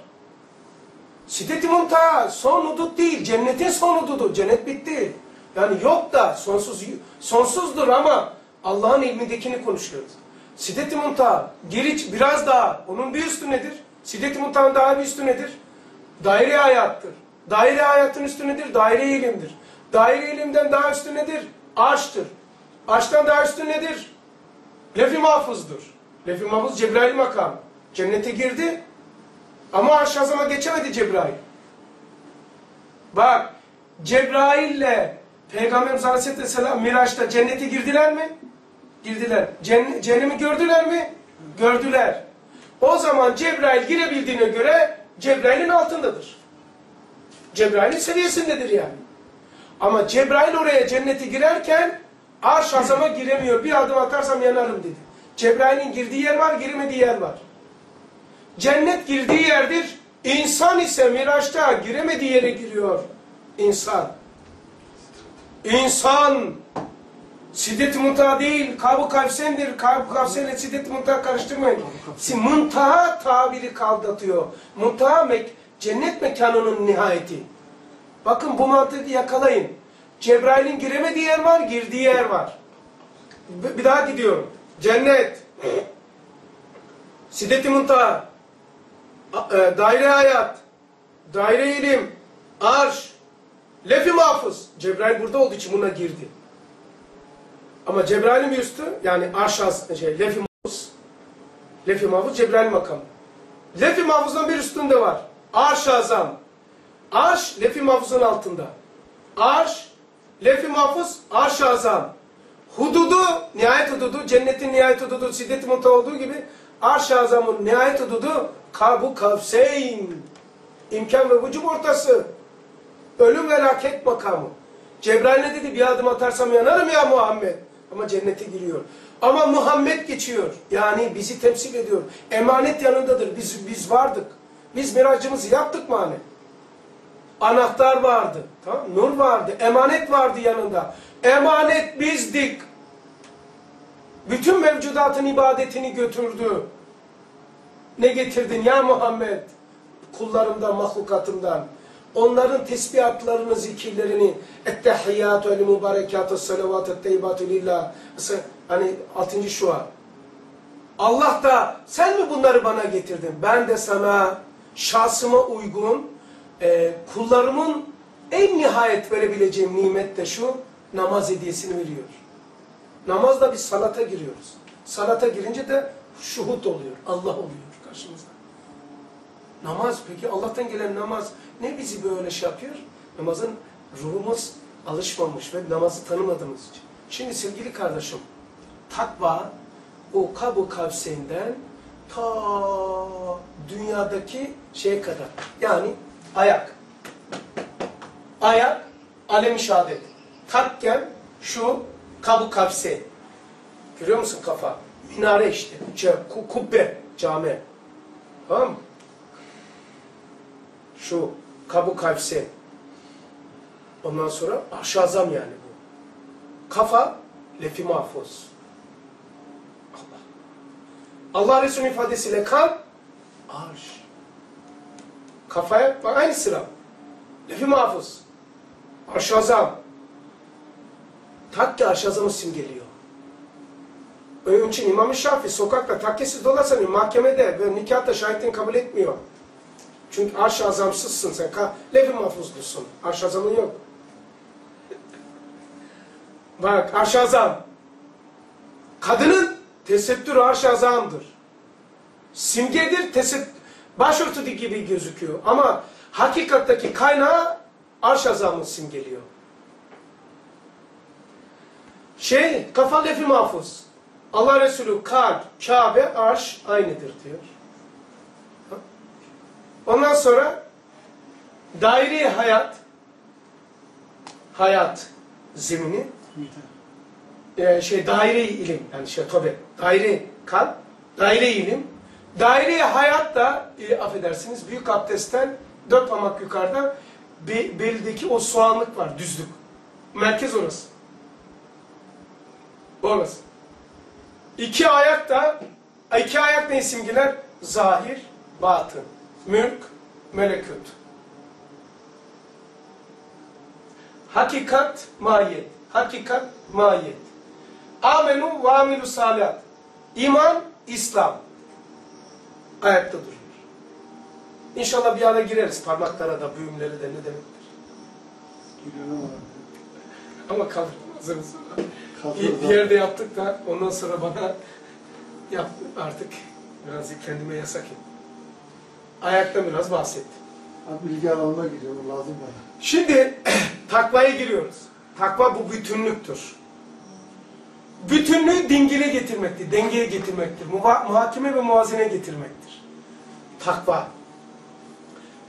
Siddet-i Muntaha son hudut değil, cennetin son hududu. Cennet bitti. Yani yok da sonsuz sonsuzdur ama Allah'ın ilmindekini konuşuyoruz. Siddet-i Muntaha geri biraz daha onun bir üstü nedir? Siddet-i Muntaha'nın daha bir üstü nedir? Daire hayattır. Daire hayatın üstü nedir? Daire ilimdir. Daire ilimden daha üstü nedir? Arştır. Arştan daha üstün nedir? Lef-i mahfuzdur. Lef-i mahfuz Cebrail makam. Cennete girdi ama arş azama geçemedi Cebrail. Bak Cebrail'le Peygamberimiz Aleyhisselam Miraç'ta cennete girdiler mi? Girdiler. Cen cehennemi gördüler mi? Gördüler. O zaman Cebrail girebildiğine göre Cebrail'in altındadır. Cebrail'in seviyesindedir yani. Ama Cebrail oraya cennete girerken arş azama giremiyor. Bir adım atarsam yanarım dedi. Cebrail'in girdiği yer var, giremediği yer var. Cennet girdiği yerdir. İnsan ise Miraç'ta giremediği yere giriyor. İnsan. İnsan Siddet-i muntaha değil, Kab-ı Kavsen'dir. Kab-ı Kavsen'le Siddet-i muntaha karıştırmayın. Muntaha tabiri kaldatıyor. Muntaha mek cennet mekanının nihayeti. Bakın bu mantığı yakalayın. Cebrail'in giremediği yer var, girdiği yer var. Bir daha gidiyorum. Cennet. Siddet-i muntaha. E, Daire hayat. Daire ilim. Arş. Lef-i mahfuz. Cebrail burada olduğu için buna girdi. Ama Cebrail'in bir üstü yani arşaz şey lef-i mahfuz. Lef-i mahfuz Cebrail makamı. Lef-i mahfuzdan bir üstünde var. Arş-ı azam. Arş lef-i mahfuzun altında. Arş lef-i mahfuz arş-ı. Hududu, nihayet hududu, cennetin nihayet hududu, siddet-i muntaha olduğu gibi arş-ı azamın nihayet hududu kabu kavseyn. İmkan ve vücub ortası. Ölüm ve laket makamı. Cebrail ne dedi? Bir adım atarsam yanarım ya Muhammed. Ama cennete giriyor. Ama Muhammed geçiyor. Yani bizi temsil ediyor. Emanet yanındadır. Biz, biz vardık. Biz miracımızı yaptık mı hani? Anahtar vardı. Tamam? Nur vardı. Emanet vardı yanında. Emanet bizdik. Bütün mevcudatın ibadetini götürdü. Ne getirdin ya Muhammed? Kullarımdan, mahlukatımdan. Onların tesbihatlarını, zikirlerini, ettehiyyatü el mübarekatü salavatü teyyibatü lillah. Hani 6. şua. Allah da sen mi bunları bana getirdin? Ben de sana şahsıma uygun e, kullarımın en nihayet verebileceğim nimet de şu namaz hediyesini veriyor. Namazda biz salata giriyoruz. Salata girince de şuhut oluyor. Allah oluyor. Namaz peki Allah'tan gelen namaz ne bizi böyle şey yapıyor? Namazın ruhumuz alışmamış ve namazı tanımadığımız için. Şimdi sevgili kardeşim takva o kabu kavsinden ta dünyadaki şeye kadar. Yani ayak. Ayak alem-i şehadet. Takken şu kabu kavse görüyor musun kafa? Minare işte. Ku- kubbe cami. Tamam mı şu kabu kavse ondan sonra aşazam yani bu. Kafa lefi mahfuz. Allah. Allah Resulü'nün ifadesiyle kan arş. Kafaya bak aynı sıra. Lefi mahfuz. Aşazam takke aşazamı simgeliyor. Onun için İmam-ı Şafi sokakta takkesiz dolarsan mahkemede ve nikahta şahitliğini kabul etmiyor. Çünkü arş azamsızsın sen. Ka Levi mahfuzlusun. Arş azamın yok. Bak arş azam. Kadının tesettürü arş azamdır. Simgedir, teset başörtü gibi gözüküyor. Ama hakikattaki kaynağı arş azamı simgeliyor. Şey, kafa lefi mahfuz. Allah Resulü kalp, Kabe, arş aynıdır diyor. Ondan sonra daire hayat, hayat zemini, e, şey daire ilim yani şey tabi daire kalp, daire ilim, daire hayat da e, affedersiniz büyük abdestten dört parmak yukarıda be, beldeki o soğanlık var düzlük. Merkez orası. Orası. İki ayak da iki ayak ne simgeler? Zahir, batın. Mülk, melekut. Hakikat, mahiyet. Hakikat, mahiyet. Amenu ve amilu salat. İman, İslam. Ayakta duruyor. İnşallah bir ara gireriz parmaklara da, büyümleri de ne demektir. Giriyorum. Ama kaldırmaz. Hazırız. Hazır Bir, bir yerde yaptık da ondan sonra bana yap artık biraz kendime yasak ettim. Ayakta biraz bahsettim. Abi bilgi alanına giriyorum lazım bana. Şimdi takvaya giriyoruz. Takva bu bütünlüktür. Bütünlüğü dingile getirmektir, dengeye getirmektir. Muha- muhakeme ve muazene getirmektir. Takva.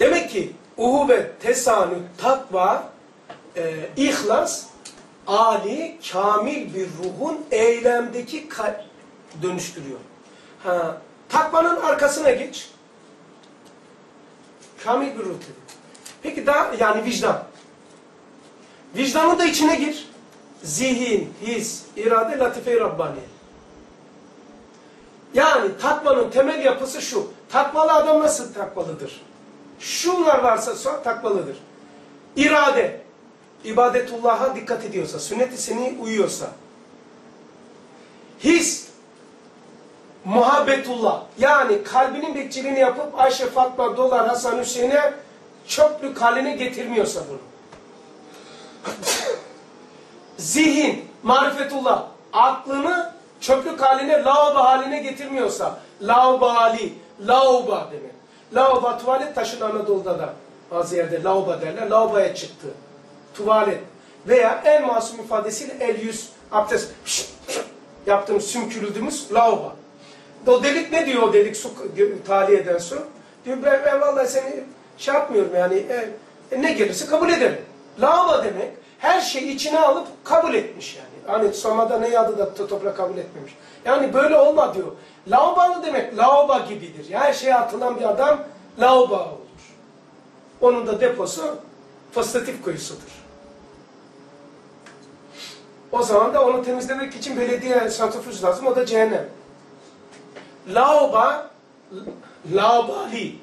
Demek ki uhuvvet, tesanüt, takva, e, ihlas, ali, kamil bir ruhun eylemdeki dönüştürüyor. Ha, takvanın arkasına geç. Kamil dedi. Peki daha yani vicdan. Vicdanın da içine gir. Zihin, his, irade, latife-i Rabbani. Yani takvanın temel yapısı şu. Takvalı adam nasıl takvalıdır? Şunlar varsa sonra takvalıdır. İrade, ibadetullah'a dikkat ediyorsa, sünnet-i seni uyuyorsa. His, muhabbetullah. Yani kalbinin bekçiliğini yapıp Ayşe, Fatma, Dolar, Hasan, Hüseyin'e çöplük haline getirmiyorsa bunu. Zihin, marifetullah. Aklını çöplük haline, lauba haline getirmiyorsa. Laubali, lauba demek. Lauba tuvalet taşın Anadolu'da da bazı yerde lauba derler. Laubaya çıktı. Tuvalet. Veya en masum ifadesiyle el yüz abdest yaptığımız sümkürüldüğümüz lauba. O delik ne diyor o delik su tahliye eden su? Diyor ben, ben vallahi seni şey yapmıyorum yani e, e, ne gelirse kabul ederim. Lava demek her şeyi içine alıp kabul etmiş yani. Hani Soma'da ne yadı da to- toprak kabul etmemiş. Yani böyle olma diyor. Lavabalı demek lavaba gibidir. Yani her şeye atılan bir adam lavaba olur. Onun da deposu fosfatif kuyusudur. O zaman da onu temizlemek için belediye santrifüj lazım. O da cehennem. Lauba, laubali.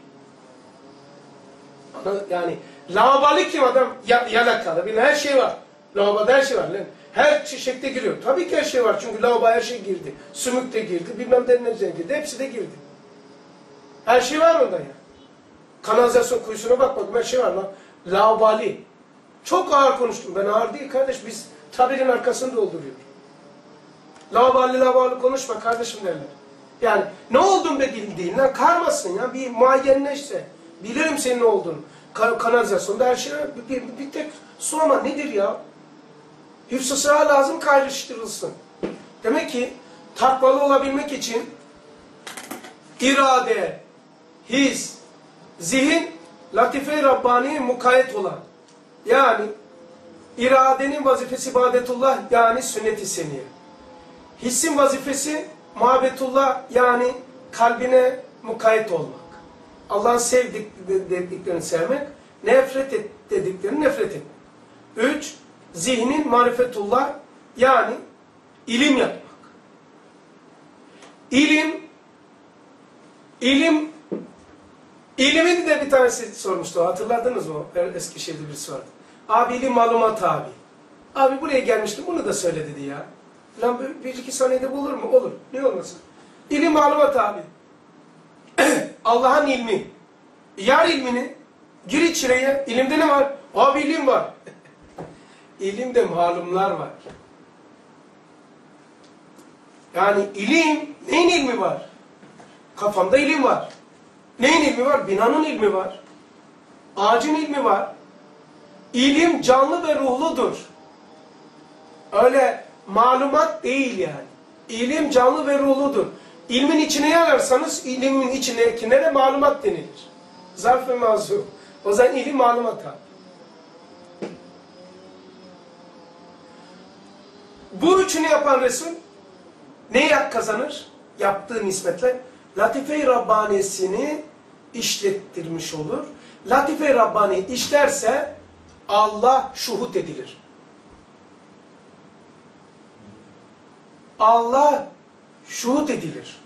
Yani laubali kim adam? Ya, yalakalı. Bir her şey var. Laubada her şey var. lan. Her çiçekte giriyor. Tabii ki her şey var. Çünkü lauba her şey girdi. Sümük de girdi. Bilmem de ne girdi. Hepsi de girdi. Her şey var onda ya. Kanalizasyon kuyusuna bak bakayım her şey var lan. Laubali. Çok ağır konuştum. Ben ağır değil kardeş. Biz tabirin arkasını dolduruyoruz. Lavabali lavabali konuşma kardeşim derler. Yani ne oldun be lan karmasın ya bir muayenleşse. Bilirim senin ne olduğunu. Ka kanalizasyonda her şey bir, bir, bir tek su ama nedir ya? Sıra lazım kayrıştırılsın. Demek ki takvalı olabilmek için irade, his, zihin, latife-i Rabbani mukayyet olan. Yani iradenin vazifesi ibadetullah yani sünnet-i seniye. Hissin vazifesi muhabbetullah yani kalbine mukayyet olmak. Allah'ın sevdik dediklerini sevmek, nefret et dediklerini nefret etmek. Üç, zihnin marifetullah yani ilim yapmak. İlim, ilim, ilimin de bir tanesi sormuştu. Hatırladınız mı? Eskişehir'de birisi vardı. Abi ilim malumat abi. Abi buraya gelmiştim bunu da söyle dedi ya. Lan bir, iki saniyede bulur mu? Olur. Ne olmasın? İlim malumat abi. Allah'ın ilmi. Yar ilmini gir içeriye. İlimde ne var? Abi ilim var. İlimde malumlar var. Yani ilim, neyin ilmi var? Kafamda ilim var. Neyin ilmi var? Binanın ilmi var. Ağacın ilmi var. İlim canlı ve ruhludur. Öyle malumat değil yani. İlim canlı ve ruhludur. İlmin içine yararsanız ilimin içindekilere malumat denilir. Zarf ve mazhur. O zaman ilim malumat abi. Bu üçünü yapan Resul neyi hak kazanır? Yaptığı nispetle Latife-i Rabbanesini işlettirmiş olur. Latife-i Rabbani işlerse Allah şuhut edilir. Allah şuhut edilir.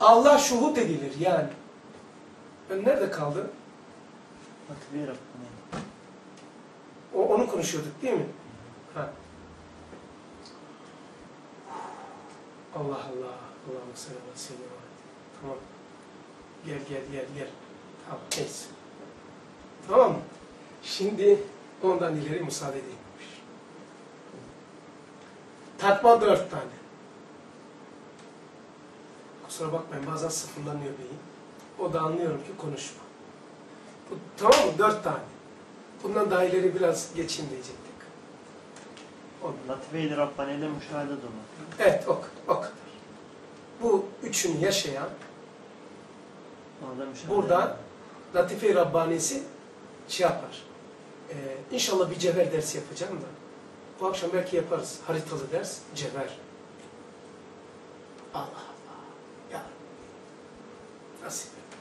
Allah şuhut edilir yani. Ben nerede kaldı? O, onu konuşuyorduk değil mi? Ha. Allah Allah. Allah'ım seyyidina Muhammed. Tamam. Gel gel gel gel. Tamam neyse. Tamam mı? Şimdi Ondan ileri müsaade değilmiş. Takva dört tane. Kusura bakmayın bazen sıfırlanıyor beyin. O da anlıyorum ki konuşma. Bu, tamam mı? Dört tane. Bundan daha ileri biraz geçeyim diyecektik. Latife-i Rabbani'de müşahede dolu. Evet o, o kadar. Bu üçünü yaşayan Burada Latife-i Rabbanisi şey yapar. Ee, inşallah bir cevher dersi yapacağım da. Bu akşam belki yaparız. Haritalı ders, cevher. Allah Allah. Ya. Nasip et.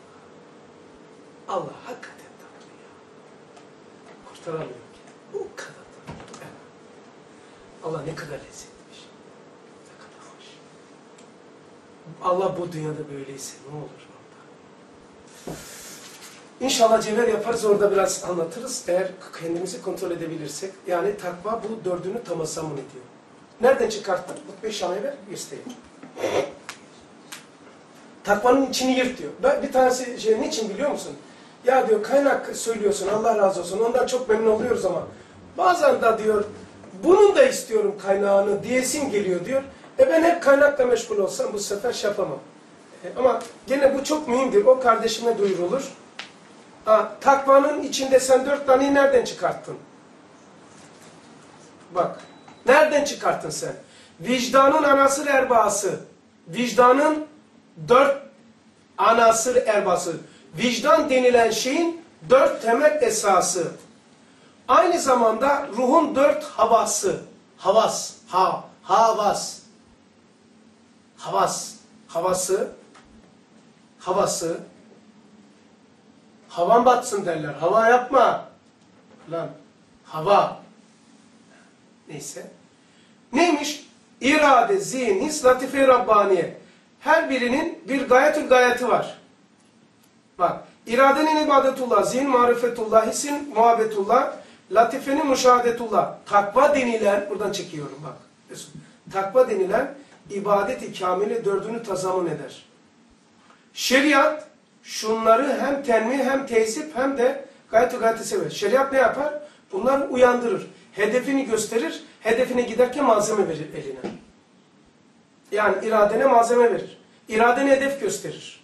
Allah hakikaten tanrı ya. Kurtaramıyor ki. Bu kadar. Evet. Allah ne kadar lezzetmiş. Ne kadar hoş. Allah bu dünyada böyleyse ne olur orada. İnşallah cevher yaparız orada biraz anlatırız. Eğer kendimizi kontrol edebilirsek. Yani takva bu dördünü tamasamın ediyor. Nereden çıkarttın? Beş tane ver göstereyim. Takvanın içini yırt diyor. Ben bir tanesi şey niçin biliyor musun? Ya diyor kaynak söylüyorsun Allah razı olsun ondan çok memnun oluyoruz ama bazen de diyor bunun da istiyorum kaynağını diyesim geliyor diyor. E ben hep kaynakla meşgul olsam bu sefer şey yapamam. E, ama gene bu çok mühimdir. O kardeşime duyurulur. Ha, takvanın içinde sen dört taneyi nereden çıkarttın? Bak. Nereden çıkarttın sen? Vicdanın anasır erbası. Vicdanın dört anasır erbası. Vicdan denilen şeyin dört temel esası. Aynı zamanda ruhun dört havası. Havas. Ha, havas. Havas. Havası. Havası. Havan batsın derler. Hava yapma. Lan. Hava. Neyse. Neymiş? İrade, zihin, his, latife Rabbaniye. Her birinin bir gayetül gayeti var. Bak. iradenin ibadetullah, zihin marifetullah, hisin muhabbetullah, latifenin müşahadetullah. Takva denilen, buradan çekiyorum bak. Takva denilen ibadet-i kamile dördünü tazamun eder. Şeriat şunları hem tenmi hem tezip hem de gayet gayet. Şeriat ne yapar? Bunları uyandırır. Hedefini gösterir. Hedefine giderken malzeme verir eline. Yani iradene malzeme verir. İradene hedef gösterir.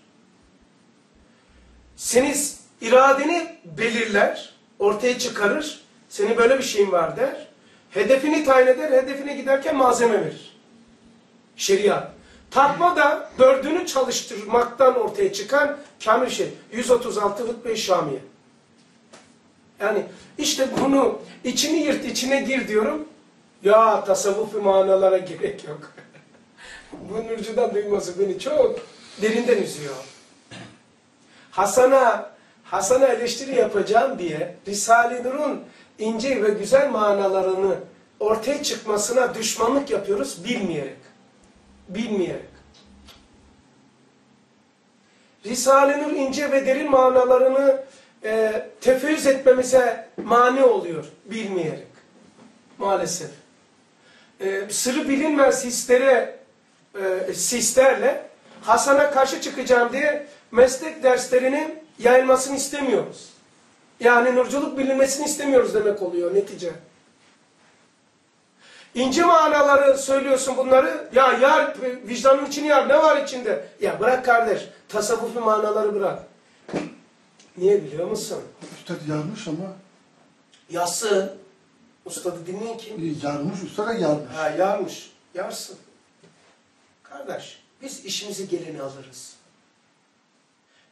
Seni iradeni belirler, ortaya çıkarır. Senin böyle bir şeyin var der. Hedefini tayin eder, hedefine giderken malzeme verir. Şeriat. Takma da dördünü çalıştırmaktan ortaya çıkan kamil şey. 136 hutbe-i Şamiye. Yani işte bunu içini yırt, içine gir diyorum. Ya tasavvufi manalara gerek yok. Bu Nurcu'dan duyması beni çok derinden üzüyor. Hasan'a Hasan'a eleştiri yapacağım diye Risale-i Nur'un ince ve güzel manalarını ortaya çıkmasına düşmanlık yapıyoruz bilmeyerek. Bilmeyerek. Risale-i ince ve derin manalarını e, tefüz etmemize mani oluyor bilmeyerek. Maalesef. E, sırrı bilinmez hislere, e, sislerle Hasan'a karşı çıkacağım diye meslek derslerinin yayılmasını istemiyoruz. Yani nurculuk bilinmesini istemiyoruz demek oluyor netice. İnce manaları söylüyorsun bunları. Ya yar, vicdanın içini yar. Ne var içinde? Ya bırak kardeş. Tasavvufi manaları bırak. Niye biliyor musun? Üstad yarmış ama Yası. Ustadı dinleyin kim? yarmış, usta da yarmış. Ha yarmış. Yarsın. Kardeş biz işimizi geleni alırız.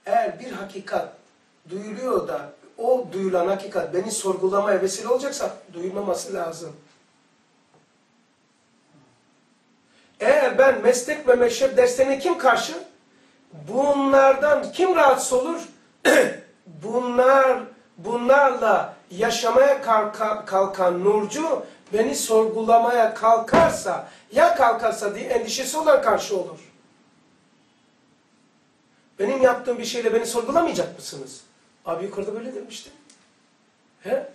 Eğer bir hakikat duyuluyor da o duyulan hakikat beni sorgulamaya vesile olacaksa duyulmaması lazım. Eğer ben meslek ve meşrep derslerine kim karşı? Bunlardan kim rahatsız olur? Bunlar bunlarla yaşamaya kalka- kalkan nurcu beni sorgulamaya kalkarsa ya kalkarsa diye endişesi olan karşı olur. Benim yaptığım bir şeyle beni sorgulamayacak mısınız? Abi yukarıda böyle demişti. He?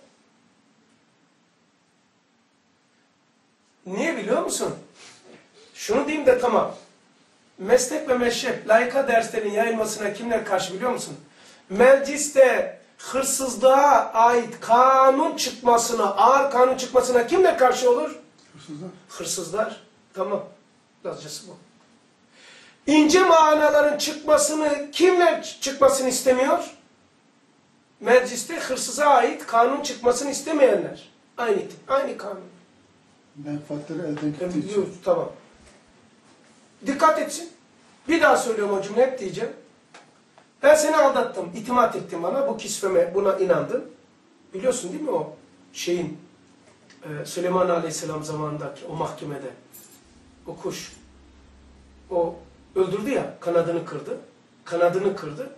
Niye biliyor musun? Şunu diyeyim de tamam. Meslek ve meşrep, layıka derslerin yayılmasına kimler karşı biliyor musun? Mecliste hırsızlığa ait kanun çıkmasına, ağır kanun çıkmasına kimler karşı olur? Hırsızlar. Hırsızlar. Tamam. Lazcası bu. İnce manaların çıkmasını kimler çıkmasını istemiyor? Mecliste hırsıza ait kanun çıkmasını istemeyenler. Aynı aynı kanun. Menfaatleri elden gittiği için. Tamam. Dikkat etsin. Bir daha söylüyorum o cümle hep diyeceğim. Ben seni aldattım, itimat ettin bana, bu kisveme, buna inandın. Biliyorsun değil mi o şeyin, e, Süleyman Aleyhisselam zamanındaki o mahkemede, o kuş, o öldürdü ya, kanadını kırdı, kanadını kırdı.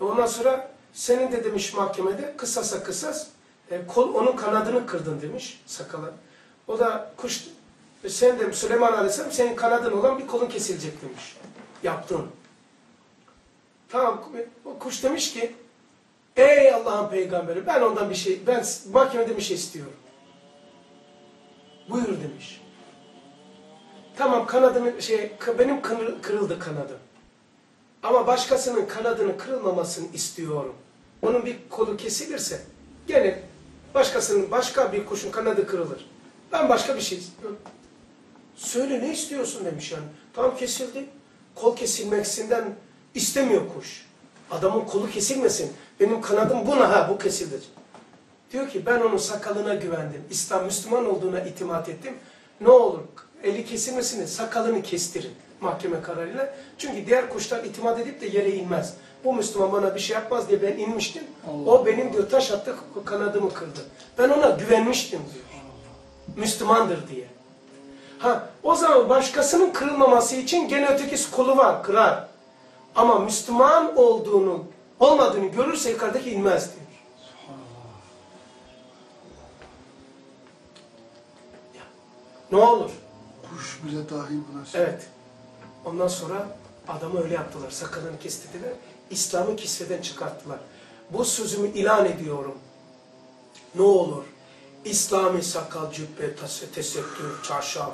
Ondan sonra senin de demiş mahkemede, kısasa kısas, e, kol, onun kanadını kırdın demiş sakalı. O da kuş, sen de Süleyman Aleyhisselam senin kanadın olan bir kolun kesilecek demiş. Yaptın. Tamam, o kuş demiş ki, ey Allah'ın peygamberi ben ondan bir şey, ben mahkemede bir şey istiyorum. Buyur demiş. Tamam kanadını, şey, benim kır- kırıldı kanadım. Ama başkasının kanadını kırılmamasını istiyorum. Onun bir kolu kesilirse, gene başkasının, başka bir kuşun kanadı kırılır. Ben başka bir şey istiyorum. Söyle ne istiyorsun demiş yani. Tamam kesildi. Kol kesilmesinden istemiyor kuş. Adamın kolu kesilmesin. Benim kanadım buna ha bu kesildi. Diyor ki ben onun sakalına güvendim. İslam Müslüman olduğuna itimat ettim. Ne olur eli kesilmesini sakalını kestirin mahkeme kararıyla. Çünkü diğer kuşlar itimat edip de yere inmez. Bu Müslüman bana bir şey yapmaz diye ben inmiştim. Allah o benim diyor taş attı kanadımı kırdı. Ben ona güvenmiştim diyor. Müslümandır diye. Ha, o zaman başkasının kırılmaması için gene ötekisi kolu var, kırar. Ama Müslüman olduğunu, olmadığını görürse yukarıdaki inmez diyor. Ya, Ne olur? Kuş bile dahil buna. şey. Evet. Ondan sonra adamı öyle yaptılar. Sakalını kestirdiler. İslam'ı kisveden çıkarttılar. Bu sözümü ilan ediyorum. Ne olur? İslami sakal, cübbe, tesettür, çarşaf,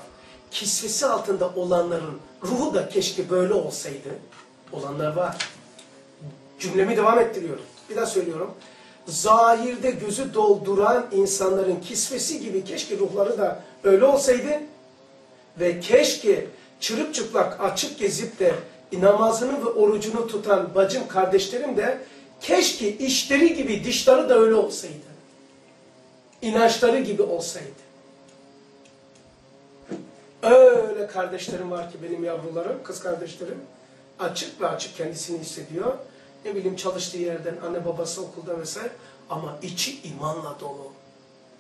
kisvesi altında olanların ruhu da keşke böyle olsaydı. Olanlar var. Cümlemi devam ettiriyorum. Bir daha söylüyorum. Zahirde gözü dolduran insanların kisvesi gibi keşke ruhları da öyle olsaydı. Ve keşke çırıp çıplak açık gezip de namazını ve orucunu tutan bacım kardeşlerim de keşke işleri gibi dişleri de öyle olsaydı. İnançları gibi olsaydı. Öyle kardeşlerim var ki benim yavrularım, kız kardeşlerim açık ve açık kendisini hissediyor. Ne bileyim çalıştığı yerden, anne babası okulda vesaire ama içi imanla dolu.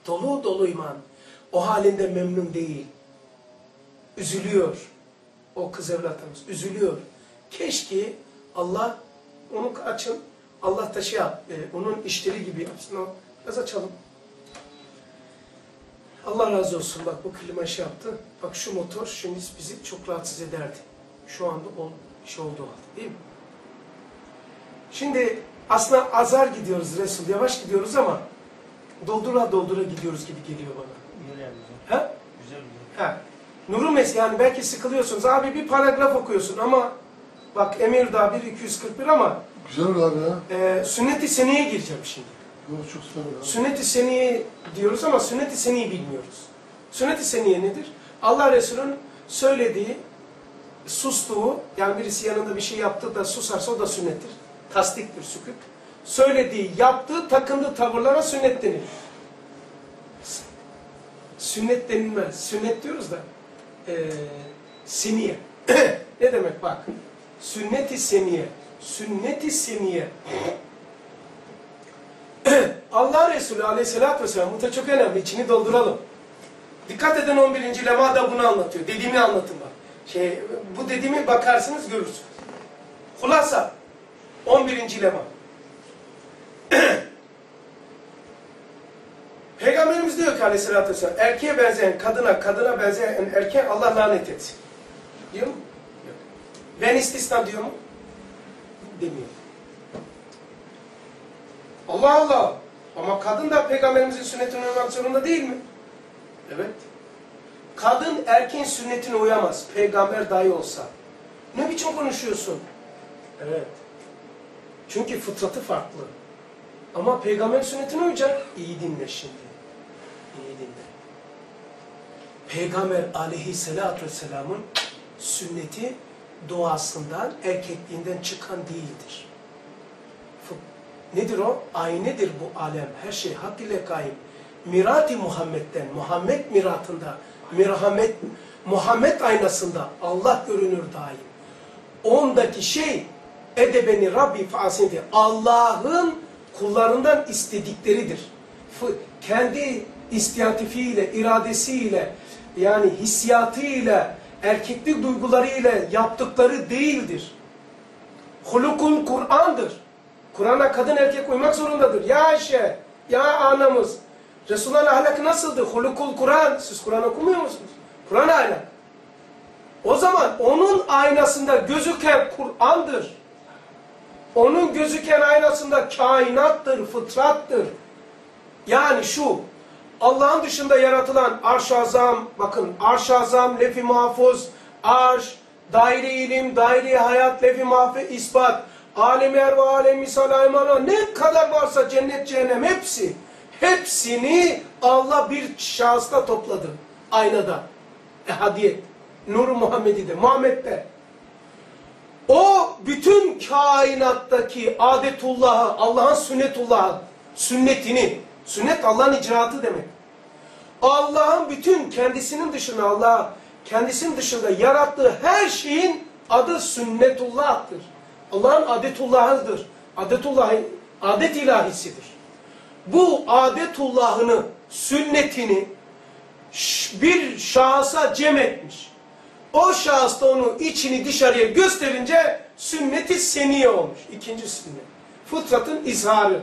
Dolu dolu iman. O halinde memnun değil. Üzülüyor. O kız evlatlarımız üzülüyor. Keşke Allah onu açın. Allah da şey yap, e, onun işleri gibi yapsın. O, biraz açalım. Allah razı olsun. Bak bu klima şey yaptı. Bak şu motor şimdi bizi çok rahatsız ederdi. Şu anda ol, şey oldu halde değil mi? Şimdi aslında azar gidiyoruz Resul. Yavaş gidiyoruz ama doldura doldura gidiyoruz gibi geliyor bana. Güzel güzel. Ha? Güzel güzel. Ha. Nurul Mes yani belki sıkılıyorsunuz. Abi bir paragraf okuyorsun ama bak Emir daha 1 241 ama Güzel olur abi ya. e, sünnet-i seneye gireceğim şimdi. Yo, çok süper olur abi. Sünnet-i seniye diyoruz ama sünnet-i seniyi bilmiyoruz. Sünnet-i seniye nedir? Allah Resulü'nün söylediği, sustuğu, yani birisi yanında bir şey yaptı da susarsa o da sünnettir. Tasdiktir, sükut. Söylediği, yaptığı, takındığı tavırlara sünnet denir. Sünnet denilmez. Sünnet diyoruz da eee seniye. ne demek bak? Sünnet-i seniye. Sünnet-i seniye. Allah Resulü aleyhissalatü vesselam bu da çok önemli. içini dolduralım. Dikkat edin 11. lema da bunu anlatıyor. Dediğimi anlatın bak. Şey, bu dediğimi bakarsınız görürsünüz. Hulasa 11. lema. Peygamberimiz diyor ki aleyhissalatü vesselam erkeğe benzeyen kadına, kadına benzeyen erkeğe Allah lanet etsin. Diyor mu? Yok. Ben istisna diyor mu? Demiyor. Allah Allah. Ama kadın da peygamberimizin sünnetine uymak zorunda değil mi? Evet. Kadın erkeğin sünnetine uyamaz. Peygamber dahi olsa. Ne biçim konuşuyorsun? Evet. Çünkü fıtratı farklı. Ama peygamber sünnetine uyacak. İyi dinle şimdi. İyi dinle. Peygamber aleyhissalatü vesselamın sünneti doğasından, erkekliğinden çıkan değildir. Nedir o? Aynedir bu alem. Her şey hak ile kaim. Mirati Muhammed'den, Muhammed miratında, merhamet, Muhammed aynasında Allah görünür daim. Ondaki şey edebeni Rabbi faasindi. Allah'ın kullarından istedikleridir. Kendi istiyatifiyle, iradesiyle, yani hissiyatıyla, erkeklik duygularıyla yaptıkları değildir. Hulukul Kur'an'dır. Kur'an'a kadın erkek uymak zorundadır. Ya Ayşe, ya anamız. Resulullah'ın ahlakı nasıldı? Hulukul Kur'an. Siz Kur'an okumuyor musunuz? Kur'an ahlak. O zaman onun aynasında gözüken Kur'an'dır. Onun gözüken aynasında kainattır, fıtrattır. Yani şu, Allah'ın dışında yaratılan arş-ı azam, bakın arş-ı azam, lef-i mahfuz, arş, daire ilim, daire hayat, lef-i mahfuz, ispat, alem er ve alem misal aymana, ne kadar varsa cennet, cehennem hepsi, hepsini Allah bir şahısta topladı. Aynada. Ehadiyet. Nur-u Muhammedi'de, Muhammed'de. O bütün kainattaki adetullahı, Allah'ın sünnetullahı, sünnetini, sünnet Allah'ın icraatı demek. Allah'ın bütün kendisinin dışında Allah kendisinin dışında yarattığı her şeyin adı sünnetullah'tır. Allah'ın adetullahıdır. Adetullahı, adet ilahisidir. Bu adetullahını, sünnetini bir şahsa cem etmiş. O şahıs da onu içini dışarıya gösterince sünneti seniye olmuş. İkinci sünnet. Fıtratın izharı.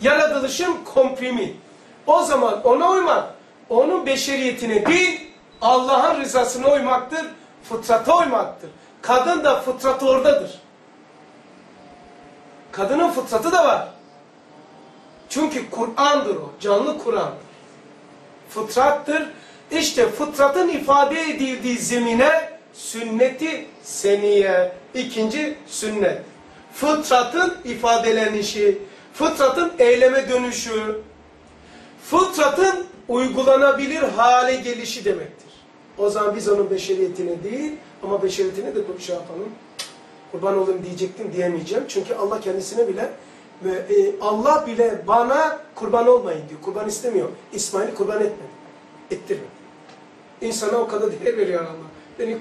Yaratılışın komprimi. O zaman ona uymak, onun beşeriyetine değil, Allah'ın rızasına uymaktır, fıtrata uymaktır. Kadın da fıtratı oradadır. Kadının fıtratı da var. Çünkü Kur'an'dır o, canlı Kur'an'dır. Fıtrattır. İşte fıtratın ifade edildiği zemine sünneti seniye. ikinci sünnet. Fıtratın ifadelenişi, fıtratın eyleme dönüşü, fıtratın uygulanabilir hale gelişi demektir. O zaman biz onun beşeriyetine değil ama beşeriyetine de şey yapalım. Kurban olayım diyecektim diyemeyeceğim. Çünkü Allah kendisine bile Allah bile bana kurban olmayın diyor. Kurban istemiyor. İsmail'i kurban etmedi. Ettirmedi. İnsana o kadar değer veriyor Allah. Beni,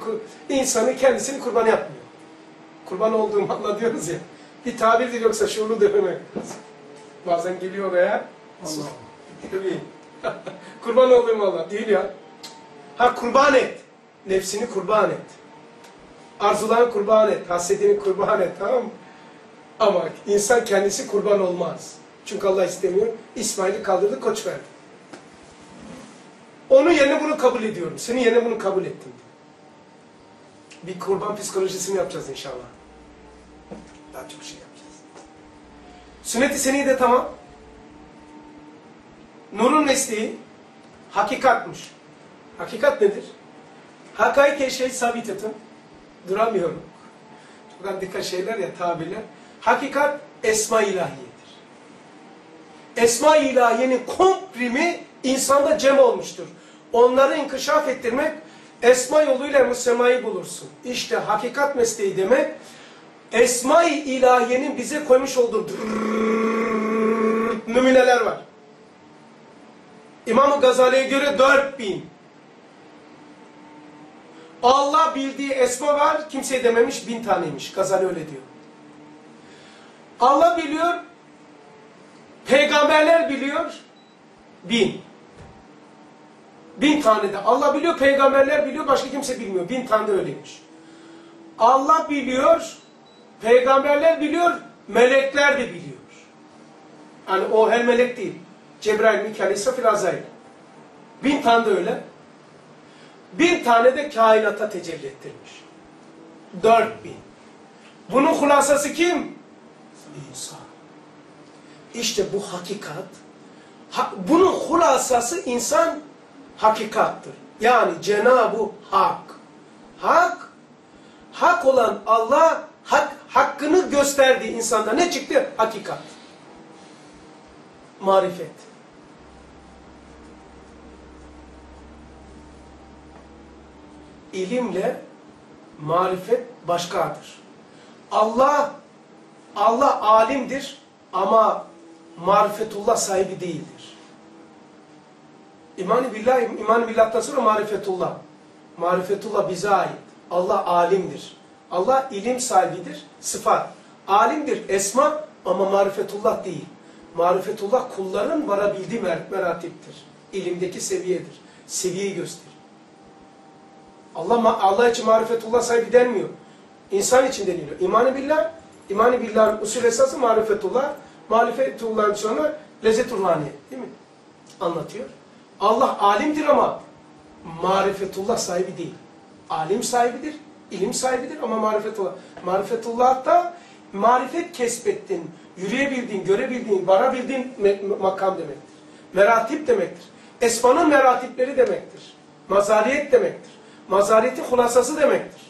insanı kendisini kurban yapmıyor. Kurban olduğum Allah diyoruz ya. Bir tabirdir yoksa şuurlu dememek. Bazen geliyor oraya. Allah. Tabii. kurban olduğum Allah değil ya. Ha kurban et. Nefsini kurban et. Arzularını kurban et. Hasedini kurban et. Tamam mı? Ama insan kendisi kurban olmaz. Çünkü Allah istemiyor. İsmail'i kaldırdı, koç verdi. Onun yerine bunu kabul ediyorum. Senin yerine bunu kabul ettim. Bir kurban psikolojisini yapacağız inşallah. Daha çok şey yapacağız. Sünnet-i seni de tamam. Nur'un mesleği hakikatmış. Hakikat nedir? Hakaik şey sabitetun. Duramıyorum. Çok antika şeyler ya tabirler. Hakikat esma ilahiyedir. Esma ilahiyenin komprimi insanda cem olmuştur. Onları inkişaf ettirmek esma yoluyla müsemayı bulursun. İşte hakikat mesleği demek esma-i ilahiyenin bize koymuş olduğu nümuneler var. İmam-ı Gazali'ye göre 4000. Allah bildiği esma var, kimse dememiş bin taneymiş. Gazali öyle diyor. Allah biliyor, peygamberler biliyor, bin. Bin tane de. Allah biliyor, peygamberler biliyor, başka kimse bilmiyor. Bin tane de öyleymiş. Allah biliyor, peygamberler biliyor, melekler de biliyor. Yani o her melek değil. Cebrail, Mikail, İsrafil, Azrail. Bin tane de öyle. Bin tane de kainata tecelli ettirmiş. Dört bin. Bunun hulasası kim? İnsan. İşte bu hakikat. Ha, bunun hulasası insan hakikattır. Yani Cenab-ı Hak. Hak, hak olan Allah hak, hakkını gösterdiği insanda ne çıktı? Hakikat. marifet. İlimle marifet başkadır. Allah Allah alimdir ama marifetullah sahibi değildir. İman-ı billah, iman-ı billah'tan sonra marifetullah. Marifetullah bize ait. Allah alimdir. Allah ilim sahibidir. Sıfat. Alimdir esma ama marifetullah değil. Marifetullah kulların varabildiği mer meratiptir. İlimdeki seviyedir. Seviyeyi gösterir. Allah, Allah için marifetullah sahibi denmiyor. İnsan için deniliyor. İman-ı billah, iman-ı usul esası marifetullah. Marifetullah'ın sonra ruhaniyet değil mi? Anlatıyor. Allah alimdir ama marifetullah sahibi değil. Alim sahibidir, ilim sahibidir ama marifetullah. Marifetullah'ta marifet kesbettin, yürüyebildiğin, görebildiğin, varabildiğin makam demektir. Meratip demektir. Esmanın meratipleri demektir. Mazariyet demektir. Mazariyetin hulasası demektir.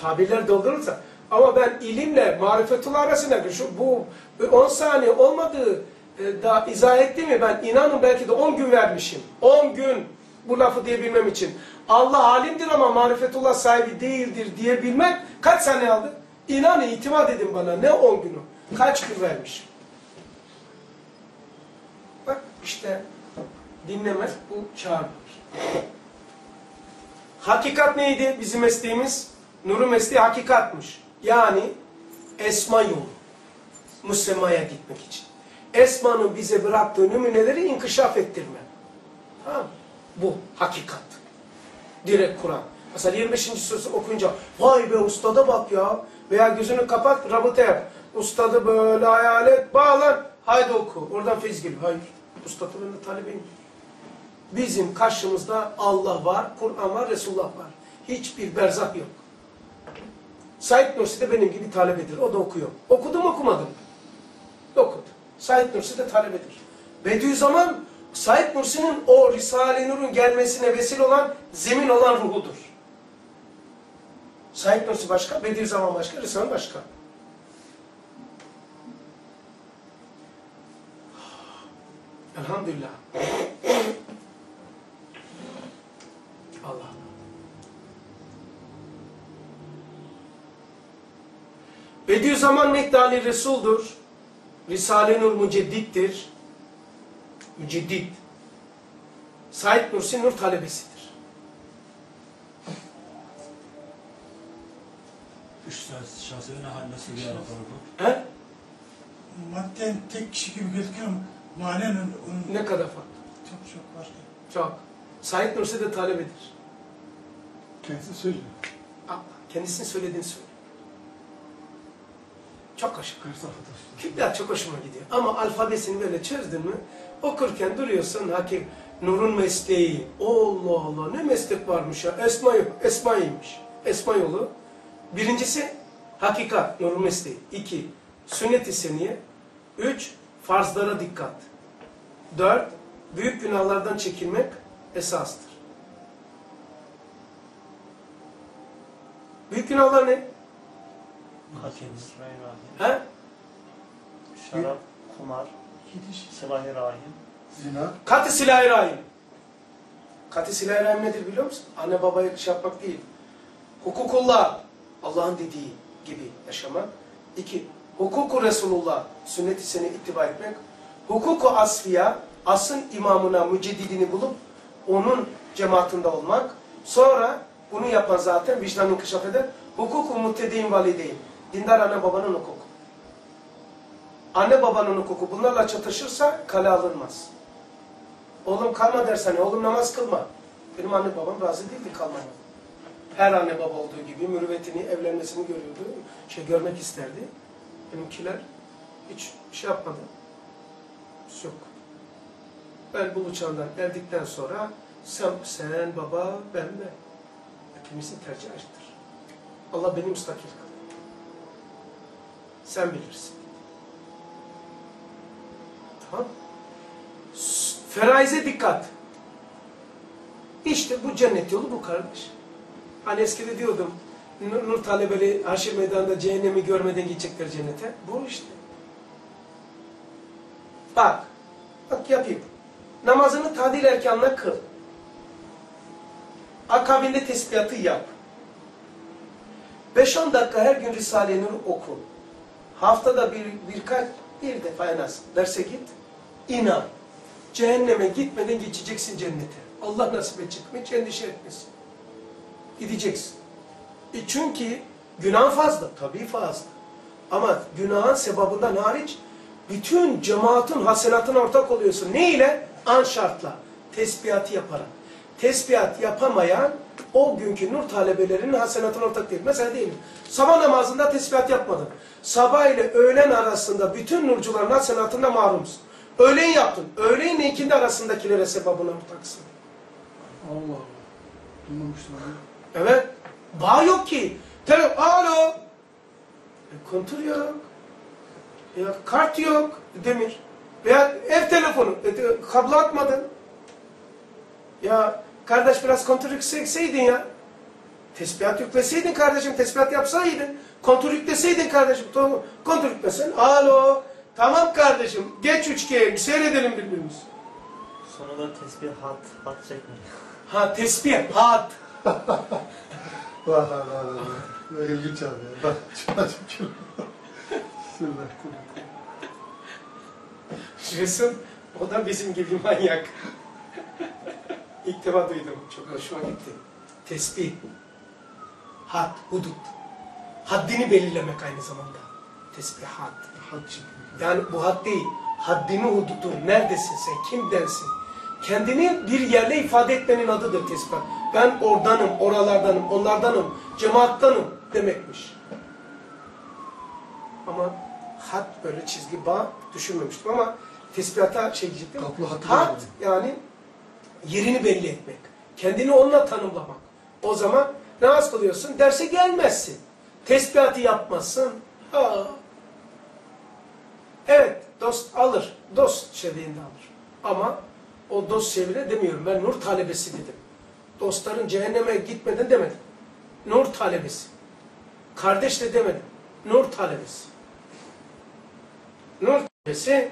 Tabirler doldurursa. Ama ben ilimle marifetullah arasında şu bu 10 saniye olmadığı e, da izah etti mi ben inanın belki de 10 gün vermişim. 10 gün bu lafı diyebilmem için. Allah alimdir ama marifetullah sahibi değildir diyebilmek kaç sene aldı? İnanın itimat edin bana ne 10 günü. Kaç gün vermişim. Bak işte dinlemek bu çağrıdır. Hakikat neydi bizim mesleğimiz? Nur'un mesleği hakikatmış. Yani esma yolu. Müsemaya gitmek için. Esmanın bize bıraktığı numuneleri inkişaf ettirme. Ha? Bu hakikat. Direkt Kur'an. Mesela 25. sözü okuyunca vay be ustada bak ya. Veya gözünü kapat rabıta yap. Ustadı böyle hayal et bağlan. Haydi oku. Oradan feyiz geliyor. Hayır. Ustadı ben de talebeyim. Bizim karşımızda Allah var, Kur'an var, Resulullah var. Hiçbir berzah yok. Said Nursi de benim gibi talebedir. O da okuyor. Okudum okumadım. Okudu. Said Nursi de talebedir. Bediüzzaman Said Nursi'nin o Risale-i Nur'un gelmesine vesile olan, zemin olan ruhudur. Said Nursi başka, Bediüzzaman başka, Risale başka. Elhamdülillah. Allah. Bediüzzaman Mehdali Resul'dur. Risale-i Nur müceddittir. Müceddit. Said Nursi Nur talebesidir. Üç saat şahsiyene nasıl bir araba bu? He? Madden tek kişi gibi gözüküyor ama manen onun Ne kadar farklı? çok çok farklı. Çok. Said Nursi de talebedir. Kendisi söylüyor. Allah, Kendisinin söylediğini söylüyor. Çok hoş. Kübra çok hoşuma gidiyor. Ama alfabesini böyle çözdün mü okurken duruyorsun hakim Nur'un mesleği. Allah Allah ne meslek varmış ya. Esma yok. Esma'ymış. Esma yolu. Birincisi hakikat Nur'un mesleği. İki sünnet-i seniye. Üç farzlara dikkat. Dört büyük günahlardan çekilmek esastır. Büyük günahlar ne? Rahim. He? Şarap, kumar, Gidiş. silah-ı rahim. Zina. Katı silah-ı rahim. Katı silah-ı rahim nedir biliyor musun? Anne babaya şey yapmak değil. Hukukullah, Allah'ın dediği gibi yaşamak. İki, hukuku Resulullah, sünnet-i seni ittiba etmek. Hukuku asfiya, asın imamına, müceddidini bulup onun cemaatinde olmak. Sonra bunu yapan zaten vicdanı inkişaf eder. Hukuku muttediğin valideyn, dindar anne babanın hukuku. Anne babanın hukuku bunlarla çatışırsa kale alınmaz. Oğlum kalma dersen, oğlum namaz kılma. Benim anne babam razı değildi kalmama. Her anne baba olduğu gibi mürüvvetini, evlenmesini görüyordu. Şey görmek isterdi. Benimkiler hiç şey yapmadı. Yok. Ben bu uçağından erdikten sonra sen, sen baba, ben de. Hepimizin tercih ayrıdır. Allah beni müstakil kıldı. Sen bilirsin. Tamam Feraize dikkat. İşte bu cennet yolu bu kardeş. Hani eskide diyordum, Nur, Nur talebeli Haşir Meydanı'nda cehennemi görmeden gidecekler cennete. Bu işte. Bak, Bak yapayım. Namazını tadil erkanla kıl. Akabinde tesbihatı yap. 5-10 dakika her gün Risale-i Nur oku. Haftada bir, birkaç, bir defa en az derse git. İnan. Cehenneme gitmeden geçeceksin cennete. Allah nasip edecek mi? Hiç endişe etmesin. Gideceksin. E çünkü günah fazla. Tabii fazla. Ama günahın sebabından hariç bütün cemaatin hasenatına ortak oluyorsun. Ne ile? An şartla. Tesbihatı yaparak. Tesbihat yapamayan o günkü nur talebelerinin hasenatına ortak değil. Mesela diyelim sabah namazında tesbihat yapmadın. Sabah ile öğlen arasında bütün nurcuların hasenatında mahrumsun. Öğlen yaptın. Öğlen ile ikindi arasındakilere sebabına ortaksın. Allah Allah. Duymamıştım abi. Evet. Bağ yok ki. Tele alo. E, kontür yok. Ya kart yok. Demir. Veya ev telefonu. E, kablo atmadın. Ya kardeş biraz kontür yüksekseydin ya. Tesbihat yükleseydin kardeşim. Tesbihat yapsaydın. Kontür yükleseydin kardeşim. Tamam. Kontür yüklesen. Alo. Tamam kardeşim. Geç üçgeye. Seyredelim birbirimizi. Sonra da tesbih hat, hat çekmek. Ha tesbih. Hat. Vah vah vah vah. İlginç abi ya. Bak çok acım ki. Bismillah. Resul, o da bizim gibi manyak. İlk defa duydum. Çok hoşuma gitti. Tesbih. Had, hudut. Haddini belirlemek aynı zamanda. Tesbih, had. Had çekiyor. Yani bu had değil. Haddini hudutun. Neredesin sen? Kimdensin? Kendini bir yerle ifade etmenin adıdır tesbih. Ben oradanım, oralardanım, onlardanım, cemaattanım demekmiş. Ama hat böyle çizgi bağ düşünmemiştim ama tesbihata şey diyecektim. Hat var yani yerini belli etmek. Kendini onunla tanımlamak. O zaman namaz kılıyorsun, derse gelmezsin. Tesbihatı yapmazsın. Ha. Evet, dost alır. Dost şebeğinde alır. Ama o dost şebeğine demiyorum. Ben nur talebesi dedim. Dostların cehenneme gitmeden demedim. Nur talebesi. Kardeş de demedim. Nur talebesi. Nur talebesi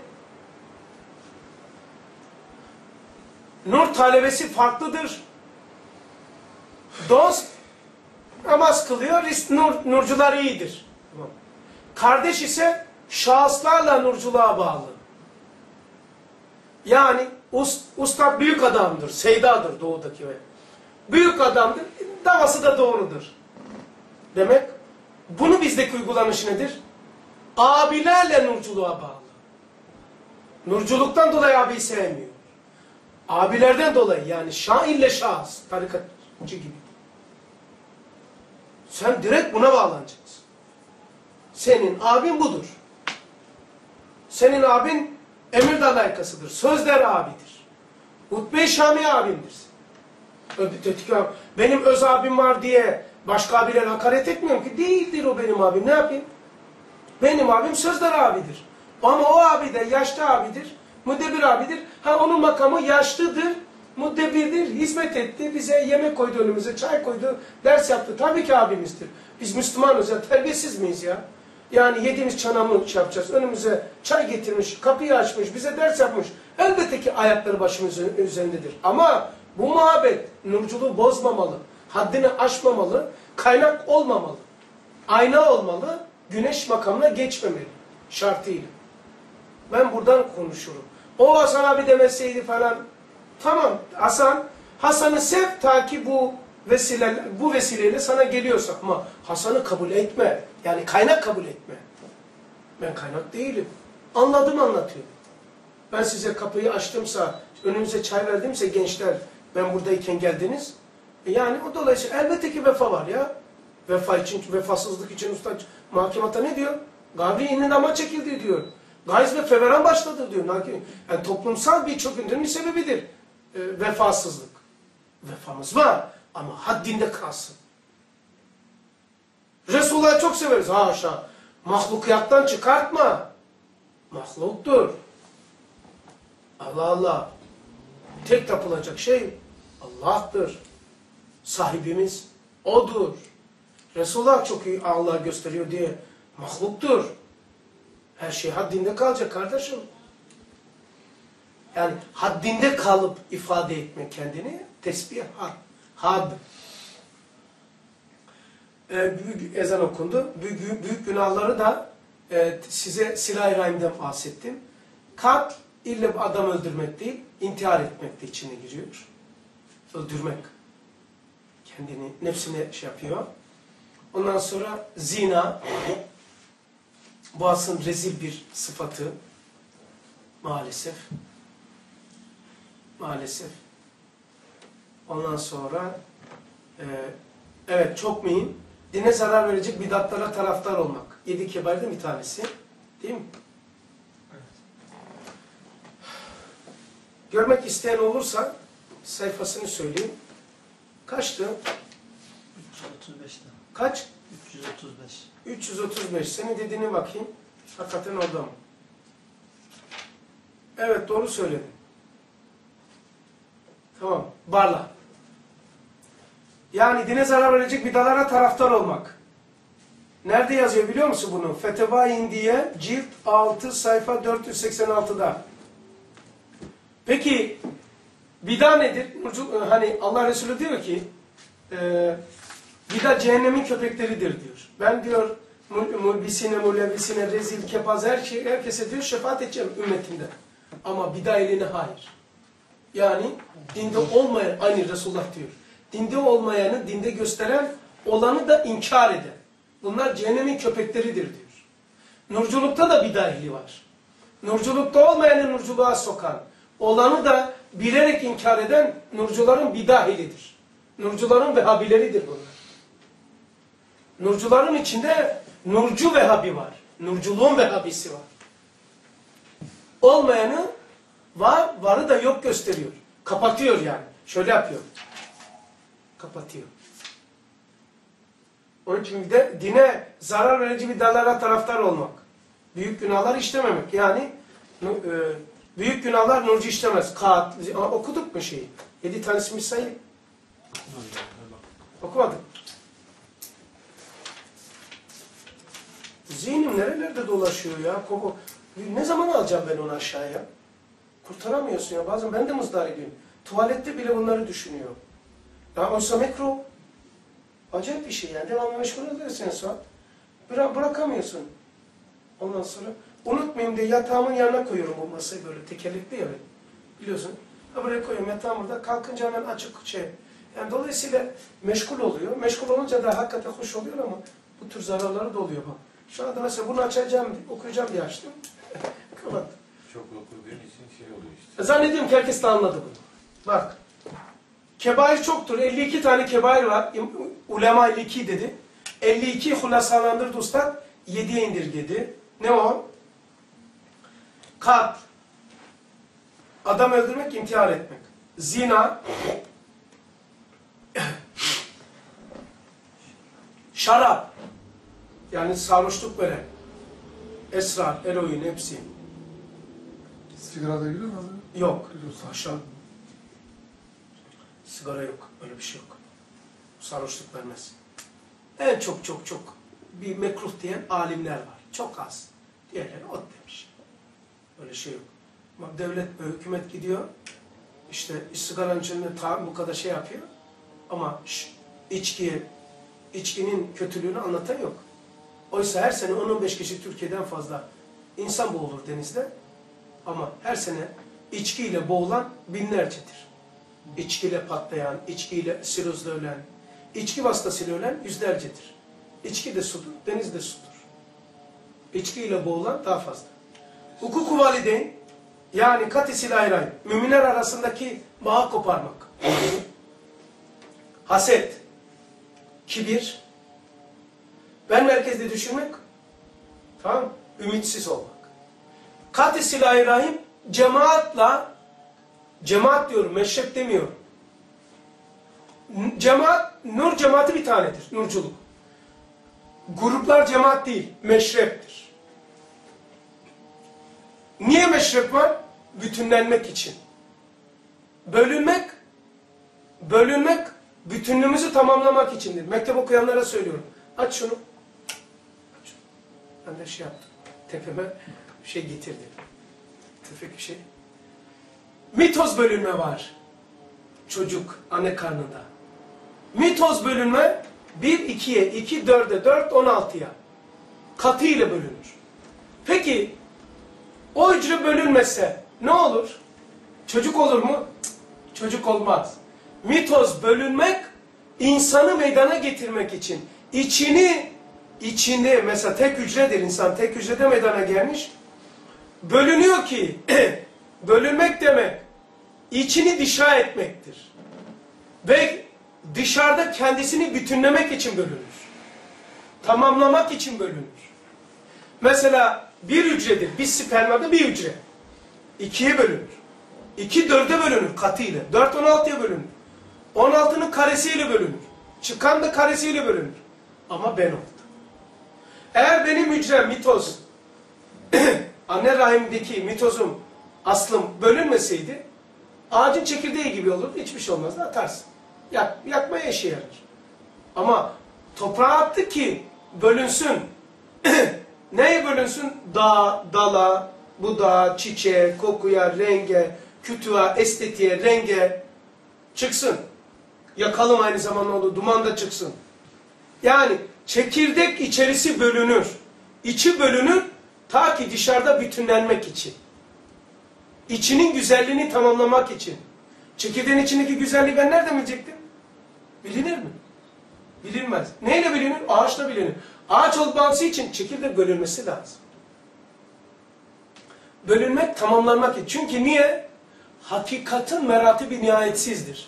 Nur talebesi farklıdır. Dost namaz kılıyor, nur, nurcular iyidir. Kardeş ise şahıslarla nurculuğa bağlı. Yani ust, usta büyük adamdır, seydadır doğudaki ve büyük adamdır, davası da doğrudur. Demek bunu bizdeki uygulanış nedir? Abilerle nurculuğa bağlı. Nurculuktan dolayı abiyi sevmiyor. Abilerden dolayı yani şairle şahıs, tarikatçı gibi. Sen direkt buna bağlanacaksın. Senin abin budur. Senin abin emir dalaykasıdır. Sözler abidir. Hutbe-i Şami abindir. Benim öz abim var diye başka abiler hakaret etmiyorum ki. Değildir o benim abim. Ne yapayım? Benim abim sözler abidir. Ama o abi de yaşlı abidir. Muddebir abidir. Ha onun makamı yaşlıdır. Muddebirdir. Hizmet etti. Bize yemek koydu önümüze. Çay koydu. Ders yaptı. Tabii ki abimizdir. Biz Müslümanız ya. Terbiyesiz miyiz ya? Yani yediğimiz çanamı şey yapacağız. Önümüze çay getirmiş. Kapıyı açmış. Bize ders yapmış. Elbette ki ayakları başımızın üzerindedir. Ama bu muhabbet nurculuğu bozmamalı. Haddini aşmamalı. Kaynak olmamalı. Ayna olmalı. Güneş makamına geçmemeli. Şartıyla. Ben buradan konuşurum. O Hasan abi demeseydi falan. Tamam Hasan. Hasan'ı sev ta ki bu vesile, bu vesileyle sana geliyorsa. Ama Hasan'ı kabul etme. Yani kaynak kabul etme. Ben kaynak değilim. Anladım anlatıyorum. Ben size kapıyı açtımsa, önünüze çay verdimse gençler, ben buradayken geldiniz. E Yani o dolayısıyla elbette ki vefa var ya. Vefa için, vefasızlık için usta mahkemata ne diyor? Gavri inilama çekildi diyor. Gayz ve feveran başladı diyor. Yani toplumsal bir çöküntünün sebebidir. E, vefasızlık. Vefamız var ama haddinde kalsın. Resulullah'ı çok severiz. Haşa. Mahlukiyattan çıkartma. Mahluktur. Allah Allah. Tek tapılacak şey Allah'tır. Sahibimiz O'dur. Resulullah çok iyi Allah gösteriyor diye mahluktur. Her şey haddinde kalacak kardeşim. Yani haddinde kalıp ifade etmek kendini. Tesbih had. Had. Ee, büyük ezan okundu. Büyük, büyük günahları da e, size silah-ı rahimden bahsettim. Kat illa adam öldürmek değil, intihar etmek de içine giriyor. Öldürmek. Kendini, nefsine şey yapıyor. Ondan sonra zina. Bu aslında rezil bir sıfatı. Maalesef. Maalesef. Ondan sonra e, evet çok mühim. Dine zarar verecek bidatlara taraftar olmak. Yedi kebarden bir tanesi. Değil mi? Görmek isteyen olursa sayfasını söyleyeyim. Kaçtı? 335'te. Kaç? 335. 335. Senin dediğine bakayım. Hakikaten orada mı? Evet doğru söyledin. Tamam. Barla. Yani dine zarar verecek bidalara taraftar olmak. Nerede yazıyor biliyor musun bunu? Feteva İndiye cilt 6 sayfa 486'da. Peki bida nedir? Hani Allah Resulü diyor ki e, bida cehennemin köpekleridir diyor. Ben diyor mul- mulbisine, mulebisine, rezil, kepaz her şey, herkese diyor şefaat edeceğim ümmetinde. Ama bida eline hayır. Yani dinde olmayan, aynı Resulullah diyor. Dinde olmayanı dinde gösteren, olanı da inkar eden. Bunlar cehennemin köpekleridir diyor. Nurculukta da bida var. Nurculukta olmayanı nurculuğa sokan, olanı da bilerek inkar eden nurcuların bida. Nurcuların vehhabileridir bunlar. Nurcuların içinde nurcu vehhabi var. Nurculuğun vehhabisi var. Olmayanı var, varı da yok gösteriyor. Kapatıyor yani. Şöyle yapıyor. Kapatıyor. Onun için bir de dine zarar verici bidalara taraftar olmak. Büyük günahlar işlememek. Yani e, büyük günahlar nurcu işlemez. Kat, okuduk mu şeyi? Yedi tanesi misayı. Okumadık. Zihnim nerelerde dolaşıyor ya? Koku. Ne zaman alacağım ben onu aşağıya? Kurtaramıyorsun ya. Bazen ben de muzdaribim. Tuvalette bile bunları düşünüyor. Ya oysa mekruh. Acayip bir şey yani. Devamlı meşgul edersen saat. Bıra bırakamıyorsun. Ondan sonra unutmayayım diye yatağımın yanına koyuyorum bu masayı böyle tekerlekli ya. Biliyorsun. Ha buraya koyuyorum yatağım burada. Kalkınca hemen açık şey. Yani dolayısıyla meşgul oluyor. Meşgul olunca da hakikaten hoş oluyor ama bu tür zararları da oluyor bak. Şu anda mesela bunu açacağım, okuyacağım diye açtım. Kapat. Çok okuduğun için şey oluyor işte. E, Zannediyorum ki herkes de anladı bunu. Bak. Kebair çoktur. 52 tane kebair var. Ulema 52 dedi. 52 hulasalandırdı ustad. 7'ye indirgedi. Ne o? Kat. Adam öldürmek, intihar etmek. Zina. Şarap. Yani sarhoşluk veren. Esrar, eroin hepsi. Sigara da giriyor mu? Yok. Haşa. Sigara yok. Öyle bir şey yok. Sarhoşluk vermez. En çok çok çok bir mekruh diyen alimler var. Çok az. Diğerleri ot demiş. Öyle şey yok. Ama devlet ve hükümet gidiyor. İşte sigaranın içinde ta bu kadar şey yapıyor. Ama şş, içkiye, içkinin kötülüğünü anlatan yok. Oysa her sene 10-15 kişi Türkiye'den fazla insan boğulur denizde. Ama her sene içkiyle boğulan binlercedir. İçkiyle patlayan, içkiyle sirozla ölen, içki vasıtasıyla ölen yüzlercedir. İçki de sudur, deniz de sudur. İçkiyle boğulan daha fazla. Hukuku valideyn, yani kat-i silah müminler arasındaki bağı koparmak. Haset, kibir, ben merkezde düşünmek, tamam ümitsiz olmak. Kat-ı silah-ı rahim cemaatla cemaat diyorum, meşrep demiyorum. Cemaat, nur cemaati bir tanedir, nurculuk. Gruplar cemaat değil, meşreptir. Niye meşrep var? Bütünlenmek için. Bölünmek, bölünmek bütünlüğümüzü tamamlamak içindir. Mektep okuyanlara söylüyorum. Aç şunu. Ben de şey yaptım. Tepeme bir şey getirdi. Tefek bir şey. Mitoz bölünme var. Çocuk anne karnında. Mitoz bölünme 1 2'ye, 2 4'e, 4 16'ya. Katı ile bölünür. Peki o hücre bölünmese ne olur? Çocuk olur mu? Çocuk olmaz. Mitoz bölünmek insanı meydana getirmek için içini içinde mesela tek hücredir insan tek hücrede meydana gelmiş. Bölünüyor ki bölünmek demek içini dışa etmektir. Ve dışarıda kendisini bütünlemek için bölünür. Tamamlamak için bölünür. Mesela bir hücredir. Bir spermada bir hücre. İkiye bölünür. İki dörde bölünür katıyla. Dört on altıya bölünür. On altının karesiyle bölünür. Çıkan da karesiyle bölünür. Ama ben oldum. Eğer benim hücrem mitoz, anne rahimdeki mitozum, aslım bölünmeseydi, ağacın çekirdeği gibi olurdu. Hiçbir şey olmazdı. Atarsın. Yak, yakmaya işe yarar. Ama toprağa attı ki bölünsün. Neye bölünsün? Dağ, dala, budağa, çiçeğe, kokuya, renge, kütüğa, estetiğe, renge çıksın. Yakalım aynı zamanda oldu. Duman da çıksın. Yani çekirdek içerisi bölünür. İçi bölünür ta ki dışarıda bütünlenmek için. İçinin güzelliğini tamamlamak için. Çekirdeğin içindeki güzelliği ben nereden bilecektim? Bilinir mi? Bilinmez. Neyle bilinir? Ağaçla bilinir. Ağaç olması için çekirdek bölünmesi lazım. Bölünmek tamamlanmak için. Çünkü niye? Hakikatin meratibi nihayetsizdir.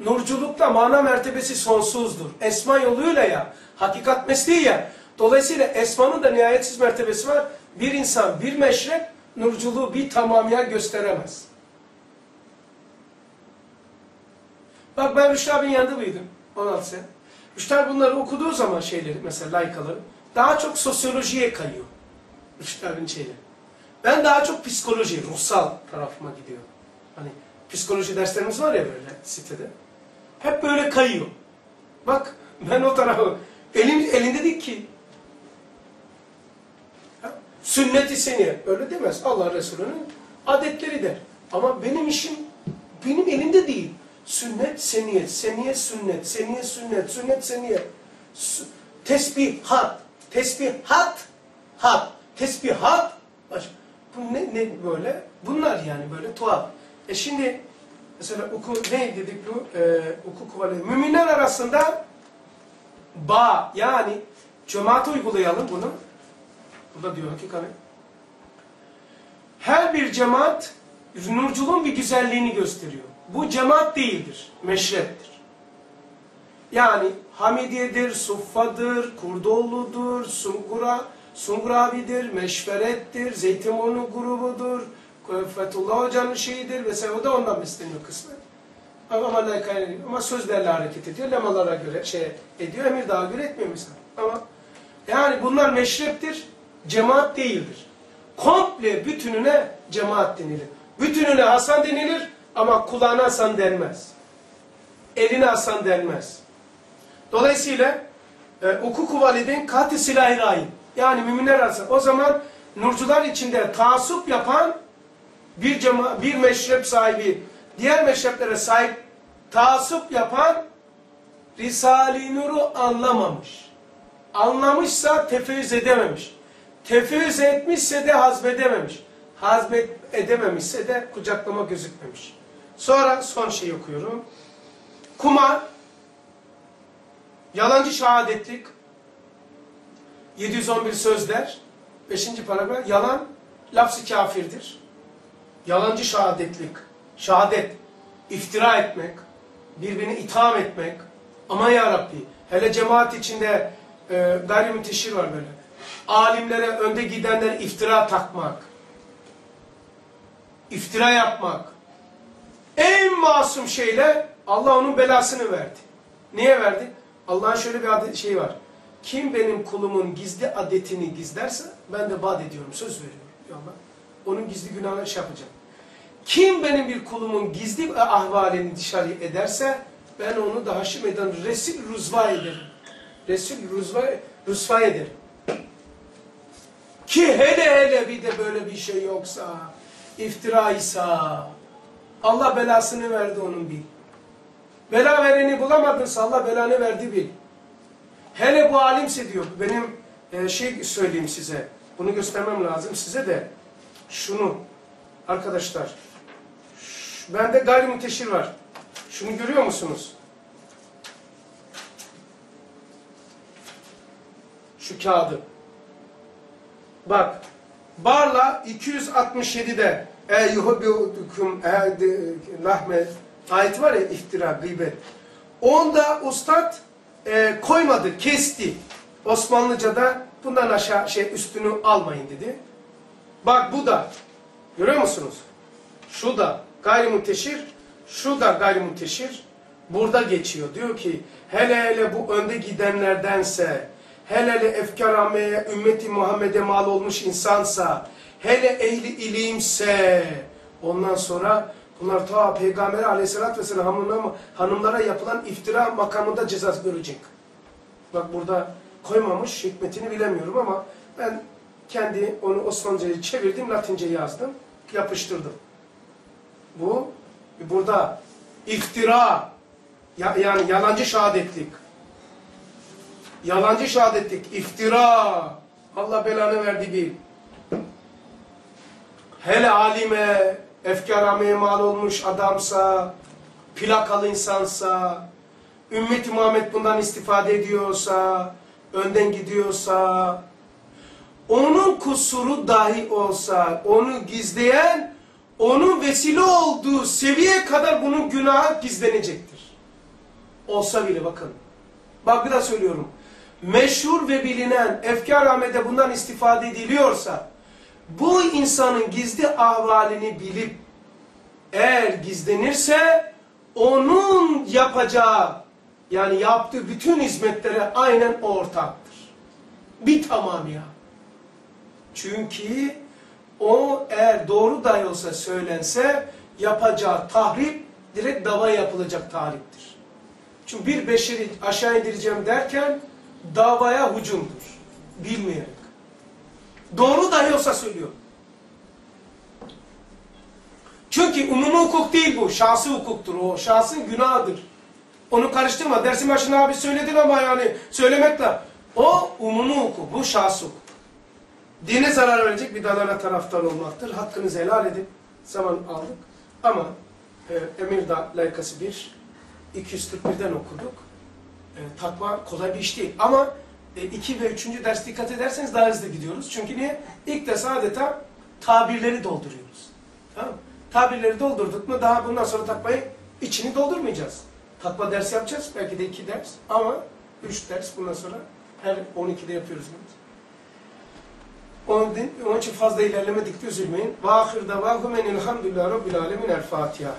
Nurculukta mana mertebesi sonsuzdur. Esma yoluyla ya, hakikat mesleği ya. Dolayısıyla esmanın da nihayetsiz mertebesi var. Bir insan, bir meşrep, nurculuğu bir tamamıya gösteremez. Bak ben Rüştü yanında mıydım? 16 sene. Rüştü abi bunları okuduğu zaman şeyleri, mesela laykaları, daha çok sosyolojiye kayıyor. Rüştü abinin şeyleri. Ben daha çok psikoloji, ruhsal tarafıma gidiyor. Hani psikoloji derslerimiz var ya böyle sitede. Hep böyle kayıyor. Bak ben o tarafı, elim, elinde değil ki. Sünnet-i seniye, öyle demez. Allah Resulü'nün adetleri der. Ama benim işim, benim elimde değil. Sünnet, seniye, seniye, sünnet, seniye, sünnet, sünnet, seniye. Tesbihat, tesbihat, hat, tesbihat. Bu ne, ne böyle? Bunlar yani böyle tuhaf. E şimdi mesela oku, ne dedik bu? Oku kuvali. Müminler arasında bağ yani cemaat uygulayalım bunu. Burada diyor hakikaten. Her bir cemaat nurculuğun bir güzelliğini gösteriyor. Bu cemaat değildir, meşreptir. Yani Hamidiye'dir, Suffa'dır, Kurdoğlu'dur, Sungura, Sungurabi'dir, Meşveret'tir, Zeytinburnu grubudur, Fethullah Hoca'nın şeyidir vesaire. O da ondan besleniyor kısmen. Ama, layıkayla- ama sözlerle hareket ediyor, lemalara göre şey ediyor, emir daha göre etmiyor mesela. Ama yani bunlar meşreptir, cemaat değildir. Komple bütününe cemaat denilir. Bütününe Hasan denilir ama kulağına Hasan denmez. Eline Hasan denmez. Dolayısıyla e, hukuku validin katı silah-ı. Yani müminler arasında. O zaman nurcular içinde taassup yapan bir cema bir meşrep sahibi, diğer meşreplere sahip taassup yapan Risale-i Nur'u anlamamış. Anlamışsa tefeyyüz edememiş. Tefeyyüz etmişse de hazmedememiş. Hazmet edememişse de kucaklama gözükmemiş. Sonra son şey okuyorum. Kumar, yalancı şehadetlik, 711 sözler, 5. paragraf, yalan, lafz-ı kafirdir. Yalancı şehadetlik, şehadet, iftira etmek, birbirini itham etmek, ama ya Rabbi, hele cemaat içinde e, gayrimüteşhir var böyle. Alimlere, önde gidenlere iftira takmak, iftira yapmak, en masum şeyle Allah onun belasını verdi. Niye verdi? Allah'ın şöyle bir adet, şey var. Kim benim kulumun gizli adetini gizlerse ben de vaat ediyorum, söz veriyorum. Ya Allah. Onun gizli günahını şey yapacağım. Kim benim bir kulumun gizli ahvalini dışarı ederse ben onu da haşim eden resil rüzva ederim. Resil rüzva, rüsva ederim. Ki hele hele bir de böyle bir şey yoksa, iftiraysa, Allah belasını verdi onun bil. Bela vereni bulamadınsa Allah belanı verdi bil. Hele bu alimse diyor, benim e, şey söyleyeyim size, bunu göstermem lazım size de, şunu, arkadaşlar, bende gayrimuteşir var. Şunu görüyor musunuz? Şu kağıdı. Bak, Barla 267'de e yuhubbukum lahme ayet var ya iftira, gıybet. Onda ustad e, koymadı, kesti. Osmanlıca'da bundan aşağı şey üstünü almayın dedi. Bak bu da. Görüyor musunuz? Şu da gayrimunteşir, şu da gayrimunteşir. Burada geçiyor. Diyor ki hele hele bu önde gidenlerdense, hele hele efkarameye, ümmeti Muhammed'e mal olmuş insansa, hele ehli ilimse, ondan sonra bunlar ta Peygamber aleyhissalatü vesselam hanımlara, yapılan iftira makamında cezası görecek. Bak burada koymamış, hikmetini bilemiyorum ama ben kendi onu Osmanlıca'yı çevirdim, Latince yazdım, yapıştırdım. Bu burada iftira, ya- yani yalancı şehadetlik. Yalancı şehadetlik, iftira. Allah belanı verdi bil. Hele alime, efkarameye mal olmuş adamsa, plakalı insansa, Ümmet-i Muhammed bundan istifade ediyorsa, önden gidiyorsa, onun kusuru dahi olsa, onu gizleyen, onun vesile olduğu seviyeye kadar bunun günahı gizlenecektir. Olsa bile bakın. Bak bir daha söylüyorum. Meşhur ve bilinen efkar Ahmet'e bundan istifade ediliyorsa, bu insanın gizli ahvalini bilip, eğer gizlenirse, onun yapacağı, yani yaptığı bütün hizmetlere aynen ortaktır. Bir tamam ya. Çünkü o eğer doğru dahi olsa söylense yapacağı tahrip direkt dava yapılacak tahriptir. Çünkü bir beşeri aşağı indireceğim derken davaya hücumdur. Bilmeyerek. Doğru dahi olsa söylüyor. Çünkü umumi hukuk değil bu. Şahsi hukuktur o. Şahsın günahıdır. Onu karıştırma. Dersin başına abi söyledin ama yani söylemekle. O umumi hukuk. Bu şahsi hukuk. Dine zarar verecek bir dalala taraftar olmaktır. Hakkınızı helal edin. Zaman aldık. Ama e, Emirdağ layıkası 1, 241'den okuduk. E, takva kolay bir iş değil. Ama 2 e, ve 3. ders dikkat ederseniz daha hızlı gidiyoruz. Çünkü niye? İlk ders adeta tabirleri dolduruyoruz. Tamam? Tabirleri doldurduk mu daha bundan sonra takvayı içini doldurmayacağız. Takva dersi yapacağız. Belki de 2 ders. Ama 3 ders bundan sonra her 12'de yapıyoruz. bunu. Onun, onun için fazla ilerlemedik de üzülmeyin. Ve ahir davahum enilhamdülillah rabbil alemin el Fatiha.